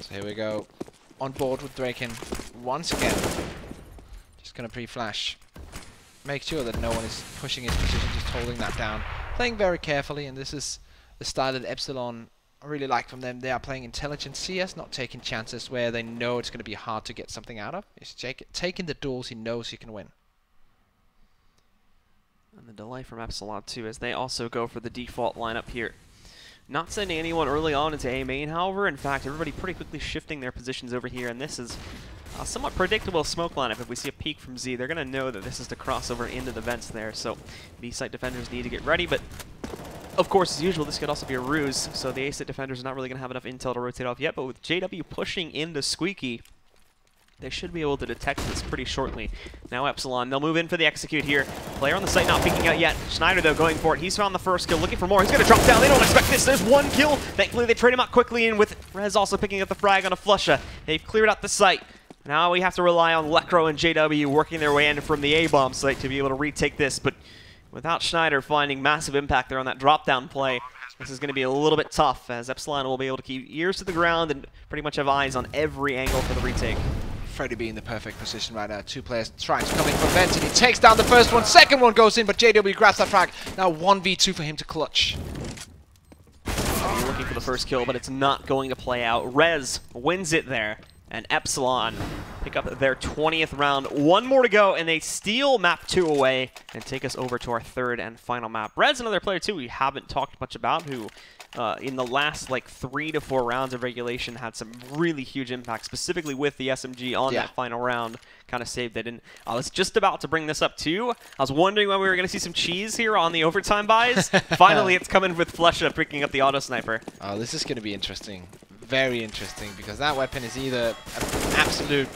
So here we go. On board with Draken once again. Just gonna pre-flash. Make sure that no one is pushing his position, just holding that down. Playing very carefully, and this is the style that Epsilon I really like from them. They are playing intelligent CS, not taking chances where they know it's going to be hard to get something out of. It's taking the duels he knows he can win. And the delay from Epsilon too, as they also go for the default lineup here. Not sending anyone early on into A main, however. In fact, everybody pretty quickly shifting their positions over here, and this is a somewhat predictable smoke lineup. If we see a peek from Z, they're going to know that this is the crossover into the vents there. So B-site defenders need to get ready, but of course, as usual, this could also be a ruse, so the A-site defenders are not really going to have enough intel to rotate off yet, but with JW pushing into Squeaky, they should be able to detect this pretty shortly. Now Epsilon, they'll move in for the execute here. Player on the site not peeking out yet. Schneider, though, going for it. He's found the first kill, looking for more. He's going to drop down. They don't expect this. There's one kill. Thankfully, they trade him out quickly, and with Rez also picking up the frag on a Flusha. They've cleared out the site. Now we have to rely on Lekr0 and JW working their way in from the A-bomb site to be able to retake this, but without Schneider finding massive impact there on that drop-down play, this is going to be a little bit tough, as Epsilon will be able to keep ears to the ground and pretty much have eyes on every angle for the retake. Freddy B in the perfect position right now. Two players trying to come in for Vent, and he takes down the first one. Second one goes in, but JW grabs that frag. Now 1v2 for him to clutch. Looking for the first kill, but it's not going to play out. Rez wins it there, and Epsilon pick up their 20th round. One more to go, and they steal map 2 away and take us over to our third and final map. Rez, another player, too, we haven't talked much about, who uh, in the last like three to four rounds of regulation had some really huge impact, specifically with the SMG on Yeah. that final round. Kind of saved it. And I was just about to bring this up too. I was wondering when we were going to see some cheese here on the overtime buys. Finally, it's coming with Flusha picking up the auto sniper. Oh, this is going to be interesting. Very interesting, because that weapon is either an absolute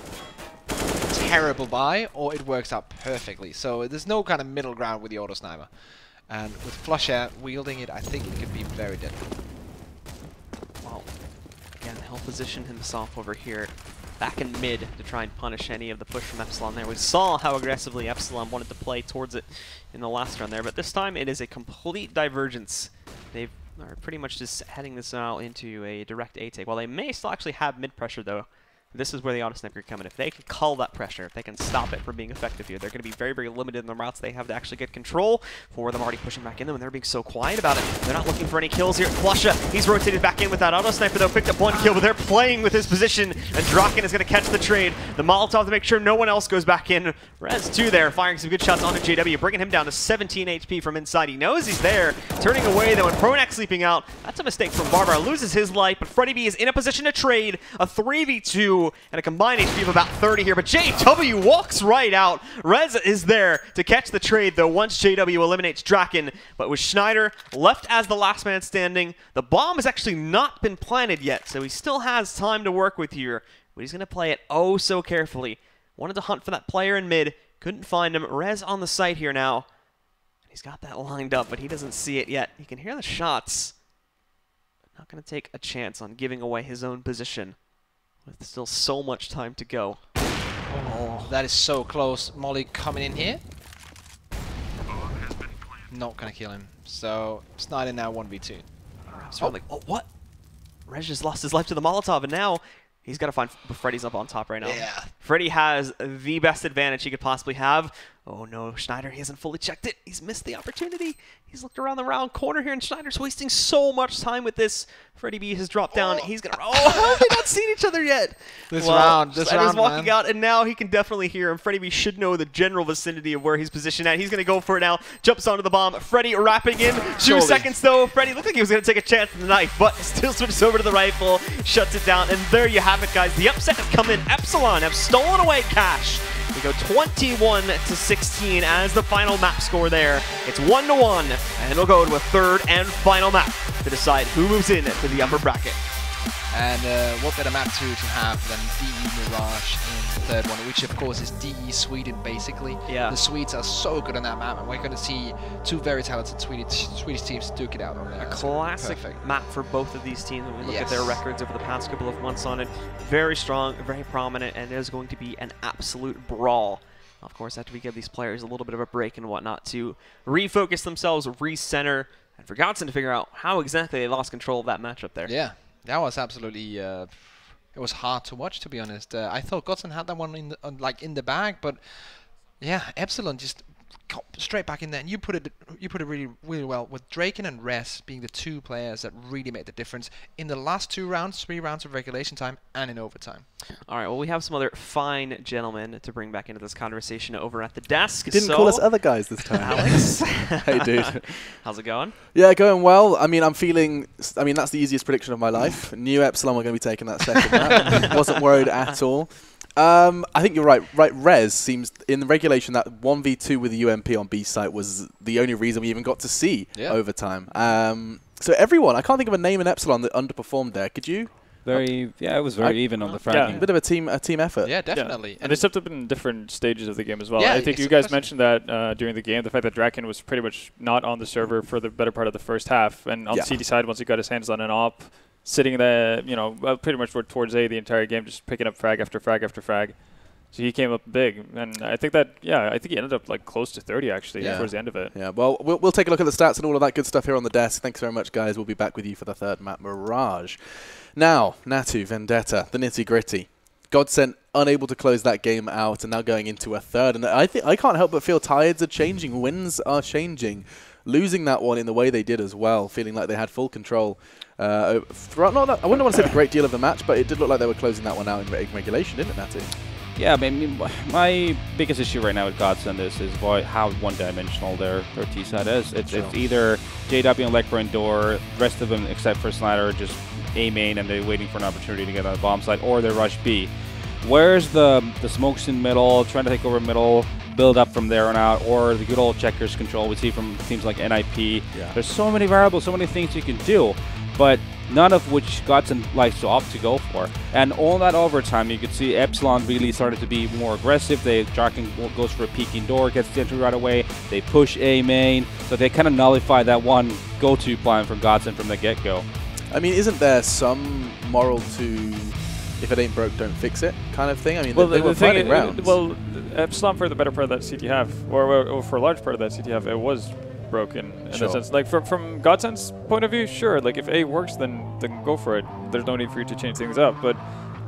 terrible buy, or it works out perfectly. So there's no kind of middle ground with the auto sniper. And with Flusha wielding it, I think it could be very deadly. Well, again, he'll position himself over here back in mid to try and punish any of the push from Epsilon there. We saw how aggressively Epsilon wanted to play towards it in the last round there, but this time it is a complete divergence. They've are pretty much just heading this out into a direct A take. While they may still actually have mid pressure though, this is where the auto sniper come in. If they can cull that pressure, if they can stop it from being effective here, they're going to be very, very limited in the routes they have to actually get control. For them already pushing back in them, and they're being so quiet about it. They're not looking for any kills here. Flusha, he's rotated back in with that auto sniper though, picked up one kill, but they're playing with his position, and Draken is going to catch the trade. The Molotov to make sure no one else goes back in. Rez 2 there, firing some good shots onto JW, bringing him down to 17 HP from inside. He knows he's there, turning away though, and Pronax sleeping out. That's a mistake from Barbar, loses his life, but Freddy B is in a position to trade a 3v2 and a combined HP of about 30 here, but JW walks right out. Rez is there to catch the trade though once JW eliminates Draken, but with Schneider left as the last man standing, the bomb has actually not been planted yet, so he still has time to work with here, but he's going to play it oh so carefully. Wanted to hunt for that player in mid, couldn't find him. Rez on the site here now. He's got that lined up, but he doesn't see it yet. He can hear the shots. Not going to take a chance on giving away his own position with still so much time to go. Oh, that is so close. Molly coming in here. Not gonna kill him. So Schneider now 1v2. So I'm like, oh, what? Reg just lost his life to the Molotov, and now he's got to find Freddy's up on top right now. Yeah. Freddy has the best advantage he could possibly have. Oh no, Schneider, he hasn't fully checked it. He's missed the opportunity. He's looked around the round corner here, and Schneider's wasting so much time with this. Freddy B has dropped down. Oh. He's gonna. Oh, how have they not seen each other yet? This well, round, this Schneider's round, walking man. out, and now he can definitely hear him. Freddy B should know the general vicinity of where he's positioned at. He's gonna go for it now. Jumps onto the bomb. Freddy wrapping in. Two Surely. seconds though. Freddy looked like he was gonna take a chance with the knife, but still switches over to the rifle, shuts it down, and there you have it, guys. The upset has come in. Epsilon have stolen away Cache. We go 21 to 16 as the final map score there. It's one to one, and it'll go to a third and final map to decide who moves in to the upper bracket. And uh, what better map to, to have than DE Mirage in third one, which of course is DE Sweden basically. Yeah. The Swedes are so good on that map, and we're going to see two very talented Swedish, Swedish teams duke it out on there. A It's gonna be classic Perfect. map for both of these teams when we look at their records over the past couple of months on it. Very strong, very prominent, and it is going to be an absolute brawl. Of course, after we give these players a little bit of a break and whatnot to refocus themselves, recenter, and for Godsent to figure out how exactly they lost control of that matchup there. Yeah, that was absolutely. Uh, it was hard to watch, to be honest. Uh, I thought Godsent had that one in the, like in the bag, but yeah, Epsilon just go straight back in there, and you put it you put it really really well with Draken and Rez being the two players that really made the difference in the last two rounds, three rounds of regulation time, and in overtime. All right. Well, we have some other fine gentlemen to bring back into this conversation over at the desk. Didn't so, call us other guys this time. Alex. hey, dude. How's it going? Yeah, going well. I mean, I'm feeling. I mean, that's the easiest prediction of my life. New Epsilon were going to be taking that second map. Wasn't worried at all. Um, I think you're right. Right, Rez seems in the regulation that 1v2 with the UMP on B site was the only reason we even got to see Yeah. overtime. Um, so everyone, I can't think of a name in Epsilon that underperformed there. Could you? Very, yeah, it was very I- even on the Yeah. fragging. A bit of a team, a team effort. Yeah, definitely. And they stepped up in different stages of the game as well. Yeah, I think you guys mentioned that uh, during the game, the fact that Draken was pretty much not on the server for the better part of the first half, and on Yeah. the CT side, once he got his hands on an op, sitting there, you know, pretty much towards A the entire game, just picking up frag after frag after frag. So he came up big, and I think that, yeah, I think he ended up like close to 30 actually Yeah. towards the end of it. Yeah, well, well, we'll take a look at the stats and all of that good stuff here on the desk. Thanks very much, guys. We'll be back with you for the third map, Mirage. Now, Natu, Vendetta, the nitty gritty. Godsent unable to close that game out and now going into a third. And I think I can't help but feel tides are changing, wins are changing. Losing that one in the way they did as well, feeling like they had full control. Uh, throughout, not, I wouldn't want to say a great deal of the match, but it did look like they were closing that one out in, re- regulation, didn't it, Natu? Yeah, I mean, my biggest issue right now with Godsent is, is why, how one-dimensional their, their T-side is. It's, it's either JW and Lekber and Door, rest of them except for Slider just A main and they're waiting for an opportunity to get on the bomb side, or they rush B. Where's the the smokes in middle, trying to take over middle, build up from there on out, or the good old checkers control we see from teams like NIP. Yeah. There's so many variables, so many things you can do, but none of which Godsent likes to opt to go for. And all that overtime, you could see Epsilon really started to be more aggressive. They Jarkin goes for a peeking door, gets the entry right away. They push A main, so they kind of nullify that one go-to plan from Godsent from the get-go. I mean, isn't there some moral to if it ain't broke, don't fix it kind of thing? I mean, Well, they, they the, were the fighting i- rounds. well, Epsilon for the better part of that CT half, or, or, or for a large part of that CT half, it was broken in Sure. a sense. Like from from Godsent's point of view, sure. Like if A works, then then go for it. There's no need for you to change things up, but.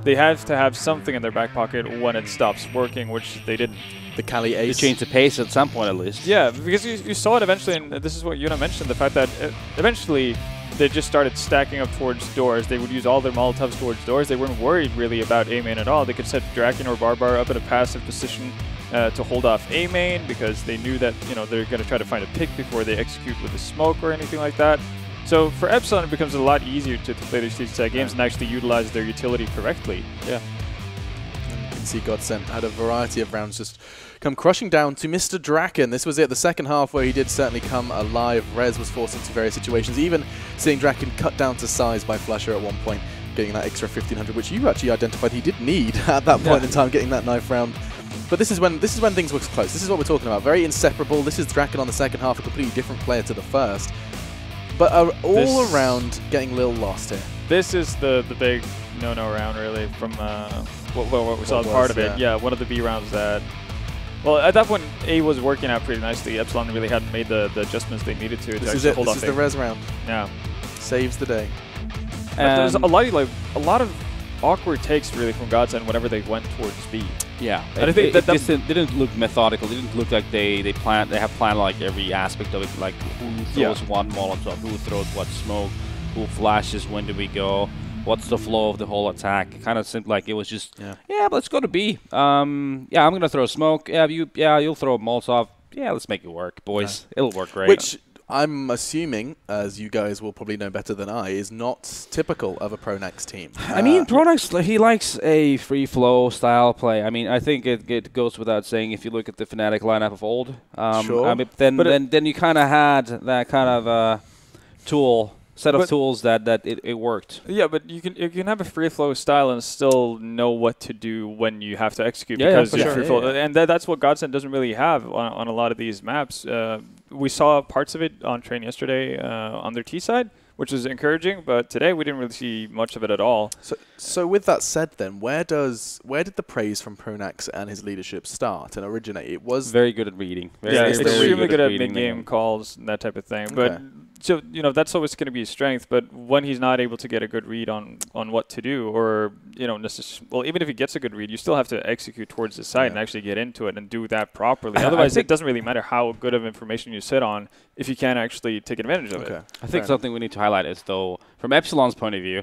They have to have something in their back pocket when it stops working, which they didn't. the Cali To Ace. change the pace at some point at least. Yeah, because you, you saw it eventually, and this is what Yuna mentioned, the fact that uh, eventually they just started stacking up towards doors. They would use all their Molotovs towards doors. They weren't worried really about A main at all. They could set Draken or Barbar up in a passive position uh, to hold off A main because they knew that you know they're going to try to find a pick before they execute with a smoke or anything like that. So for Epsilon, it becomes a lot easier to, to play these side games and actually utilize their utility correctly. Yeah. And you can see Godsent had a variety of rounds just come crushing down to Mr. Draken. This was it, the second half where he did certainly come alive. Rez was forced into various situations, even seeing Draken cut down to size by Flusha at one point, getting that extra 1500, which you actually identified he did need at that point Yeah. in time, getting that knife round. But this is when this is when things were close. This is what we're talking about. Very inseparable. This is Draken on the second half, a completely different player to the first. But uh, all This- around getting a little lost here. This is the the big no-no round really from uh, what, what, what we saw What as part was, of it. yeah. Yeah, one of the B rounds that. Well, at that point, A was working out pretty nicely. Epsilon really hadn't made the, the adjustments they needed to to This actually is it. hold This is the Rez round. Yeah, Saves the day. but there's a lot of like a lot of awkward takes really from Godsent whenever they went towards B. Yeah, And I think it, that- that- this didn't, didn't look methodical. It didn't look like they they plan they have planned like every aspect of it, like who Yeah. throws one Molotov, who throws what smoke, who flashes, when do we go, what's the flow of the whole attack. It kind of seemed like it was just Yeah. yeah, let's go to B. Um, yeah, I'm gonna throw smoke. Yeah, you yeah you'll throw a Molotov. Yeah, let's make it work, boys. It'll work great. Which I'm assuming, as you guys will probably know better than I, is not typical of a Pronax team. I mean, Uh, Pronax, li- he likes a free flow style play. I mean, I think it, it goes without saying if you look at the Fnatic lineup of old. Um, Sure. I mean, then, But then, then you kind of had that kind of uh, tool, set of But- tools that, that it, it worked. Yeah, but you can you can have a free flow style and still know what to do when you have to execute Yeah, yeah, because for sure. free flow, yeah. and that, that's what Godsent doesn't really have on, on a lot of these maps. Uh, we saw parts of it on train yesterday uh, on their T side, which is encouraging, but today we didn't really see much of it at all. So, so with that said, then where does where did the praise from Pronax and his leadership start and originate? It was Very good at reading. Very, yeah, it's very very extremely good at reading mid game game. calls and that type of thing. But Okay. So you know that's always going to be his strength. But when he's not able to get a good read on on what to do, or you know, necess- well, even if he gets a good read, you still have to execute towards the site and actually get into it and do that properly. Otherwise, it doesn't really matter how good of information you sit on if you can't actually take advantage of Okay. it. I think Fair something we need to highlight is though, from Epsilon's point of view,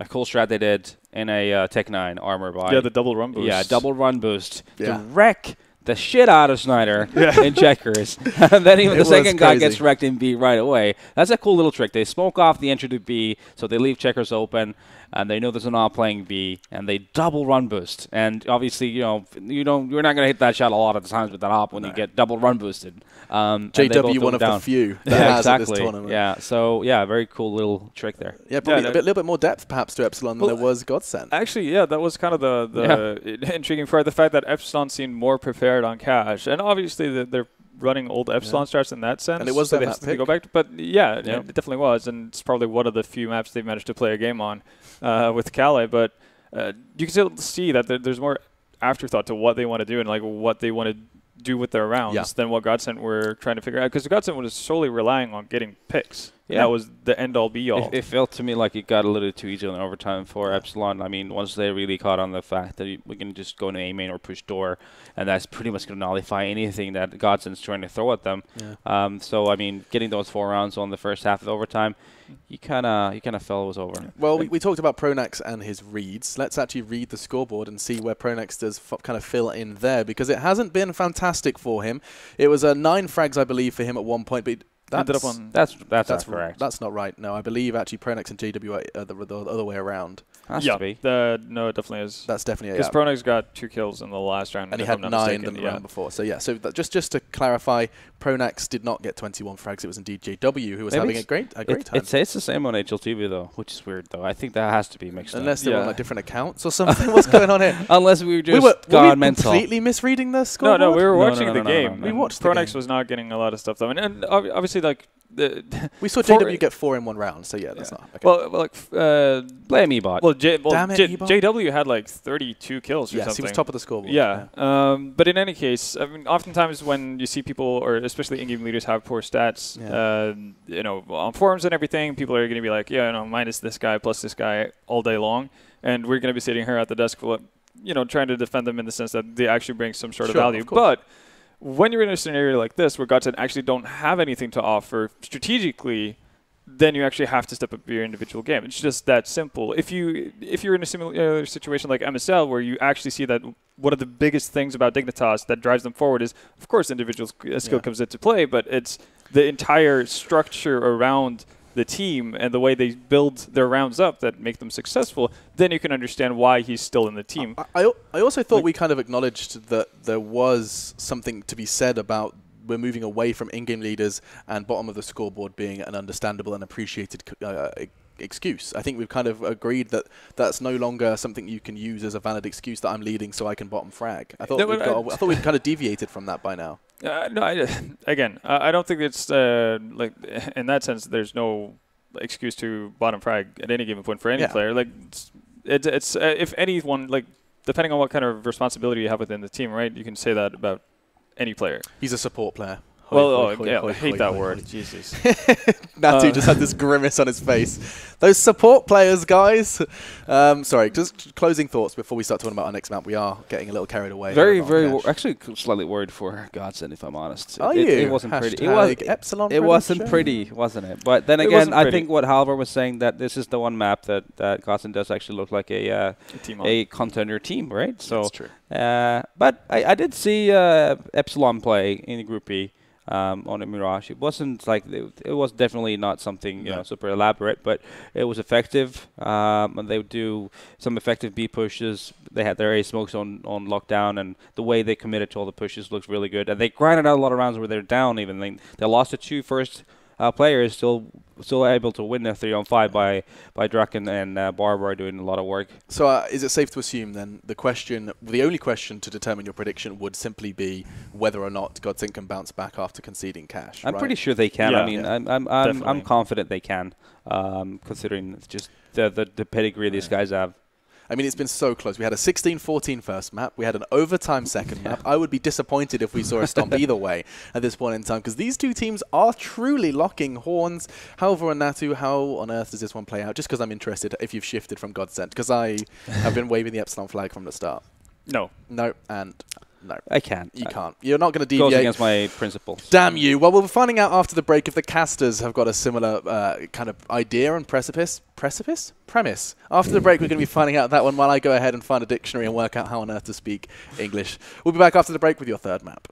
a cool strat they did in a uh, Tech 9 armor by Yeah, the double run boost. yeah double run boost Yeah. to wreck the shit out of Schneider in checkers, and then even It the second guy gets wrecked in B right away. That's a cool little trick. They smoke off the entry to B, so they leave checkers open, and they know there's an op playing B, and they double run boost. And obviously, you know, you don't, you're not going to hit that shot a lot of the times with that op when you get double run boosted. Um, and they both JW, one of down. the few that yeah, has exactly. this tournament. Yeah, so yeah, very cool little trick there. Yeah, probably no- a bit, little bit more depth perhaps to Epsilon than there was Godsend. Actually, yeah, that was kind of the, the intriguing part. The fact that Epsilon seemed more prepared on Cache, and obviously the, they're running old Epsilon starts in that sense. And it was so they have to go back. To, but yeah, Yeah. it definitely was, and it's probably one of the few maps they've managed to play a game on uh, with Kali. But uh, you can still see that there's more afterthought to what they want to do and like what they want to do with their rounds Yeah. than what Godsent were trying to figure out. Because Godsent was solely relying on getting picks. Yeah. That was the end all be all. It, it felt to me like it got a little too easy in overtime for Epsilon. I mean, once they really caught on the fact that we can just go into A main or push door, and that's pretty much going to nullify anything that Godsent's trying to throw at them. Yeah. Um, so I mean, getting those four rounds on the first half of overtime, you kind of you kind of felt it was over. Well, we, we talked about Pronax and his reads. Let's actually read the scoreboard and see where Pronax does f- kind of fill in there because it hasn't been fantastic for him. It was a nine frags, I believe, for him at one point, but that's, Ended up on That's that's, that's not correct. That's not right. No, I believe actually Pronax and JW are the, the other way around. Has yeah, to be. the, no, it definitely is. That's definitely it. Because yeah. Pronax got two kills in the last round, and he had nine mistaken. the yeah. round before. So yeah, so that, just just to clarify, Pronax did not get 21 frags. It was indeed JW who was Maybe having a great a great It, time. it says the same on HLTV though, which is weird though. I think that has to be mixed Unless up. they were on like different accounts or something. What's going on here? Unless we were just we were, were we mental. completely misreading the score. No, no, we were No, no, watching no, the no, no, game. no, no. We watched the Pronax was not getting a lot of stuff though, and, and uh, obviously like the We saw For- JW get four in one round. So yeah, that's Yeah. not. Okay. well, well, like uh, Blame me, bot. well, J, well Damn it, J, Ebot. JW had like 32 kills or yes, something. he was top of the scoreboard. Yeah. Um, but in any case, I mean, oftentimes when you see people, or especially in-game leaders, have poor stats, Yeah. uh, you know, on forums and everything, people are going to be like, yeah, no, minus this guy plus this guy all day long, and we're going to be sitting here at the desk, full you know, trying to defend them in the sense that they actually bring some sort Sure, of value. of but when you're in a scenario like this, where Godsent actually don't have anything to offer strategically, then you actually have to step up your individual game. It's just that simple. If you if you're in a similar situation like MSL, where you actually see that one of the biggest things about Dignitas that drives them forward is, of course, individual uh, skill Yeah. comes into play, but it's the entire structure around the team and the way they build their rounds up that make them successful. Then you can understand why he's still in the team. I, I, I also thought we kind of acknowledged that there was something to be said about we're moving away from in-game leaders and bottom of the scoreboard being an understandable and appreciated uh, e- excuse. I think we've kind of agreed that that's no longer something you can use as a valid excuse that I'm leading so I can bottom frag. I thought No, we'd got, I- I thought we'd kind of deviated from that by now. Uh, no, I, again, I I don't think it's uh, like in that sense. There's no excuse to bottom frag at any given point for any Yeah. player. Like it's it's, it's uh, if anyone like depending on what kind of responsibility you have within the team, right? You can say that about any player. He's a support player. Hoi, well, hoi, oh, hoi, yeah, hoi, I hate hoi, that hoi, word. hoi. Jesus. Natu Uh, just had this grimace on his face. Those support players, guys. Um, sorry, just closing thoughts before we start talking about our next map. We are getting a little carried away. very, very, Cache. actually slightly worried for Godsent, if I'm honest. Are it, you? It, wasn't pretty. It, was, Epsilon it wasn't prediction. pretty, wasn't it? But then again, I think what Halvor was saying that this is the one map that that Godsent does actually look like a uh, A team a contender team, right? So, That's true. uh, but I, I did see uh, Epsilon play in Group B um, on a Mirage. It wasn't like it, it was definitely not something you No. know super elaborate, but it was effective. Um, and they would do some effective B pushes. They had their A smokes on on lockdown, and the way they committed to all the pushes looks really good. And they grinded out a lot of rounds where they're down. Even they they lost to two first. Uh, players still still able to win their three on five by by Draken and uh, Barbara doing a lot of work. So, uh, is it safe to assume then the question, the only question to determine your prediction would simply be whether or not Godsent can bounce back after conceding Cache? I'm right? pretty sure they can. Yeah. I mean, Yeah. I'm I'm I'm, I'm confident they can, um, considering just the, the the pedigree these guys have. I mean, it's been so close. We had a 16-14 first map. We had an overtime second map. I would be disappointed if we saw a stomp either way at this point in time because these two teams are truly locking horns. However, on Natu, how on earth does this one play out? Just because I'm interested if you've shifted from Godsent because I have been waving the Epsilon flag from the start. No. No, and no. I can't. You Uh, can't. You're not going to deviate. Goes against my principles. Damn you. Well, we'll be finding out after the break if the casters have got a similar uh, kind of idea and precipice. Precipice? Premise. After the break, we're going to be finding out that one while I go ahead and find a dictionary and work out how on earth to speak English. We'll be back after the break with your third map.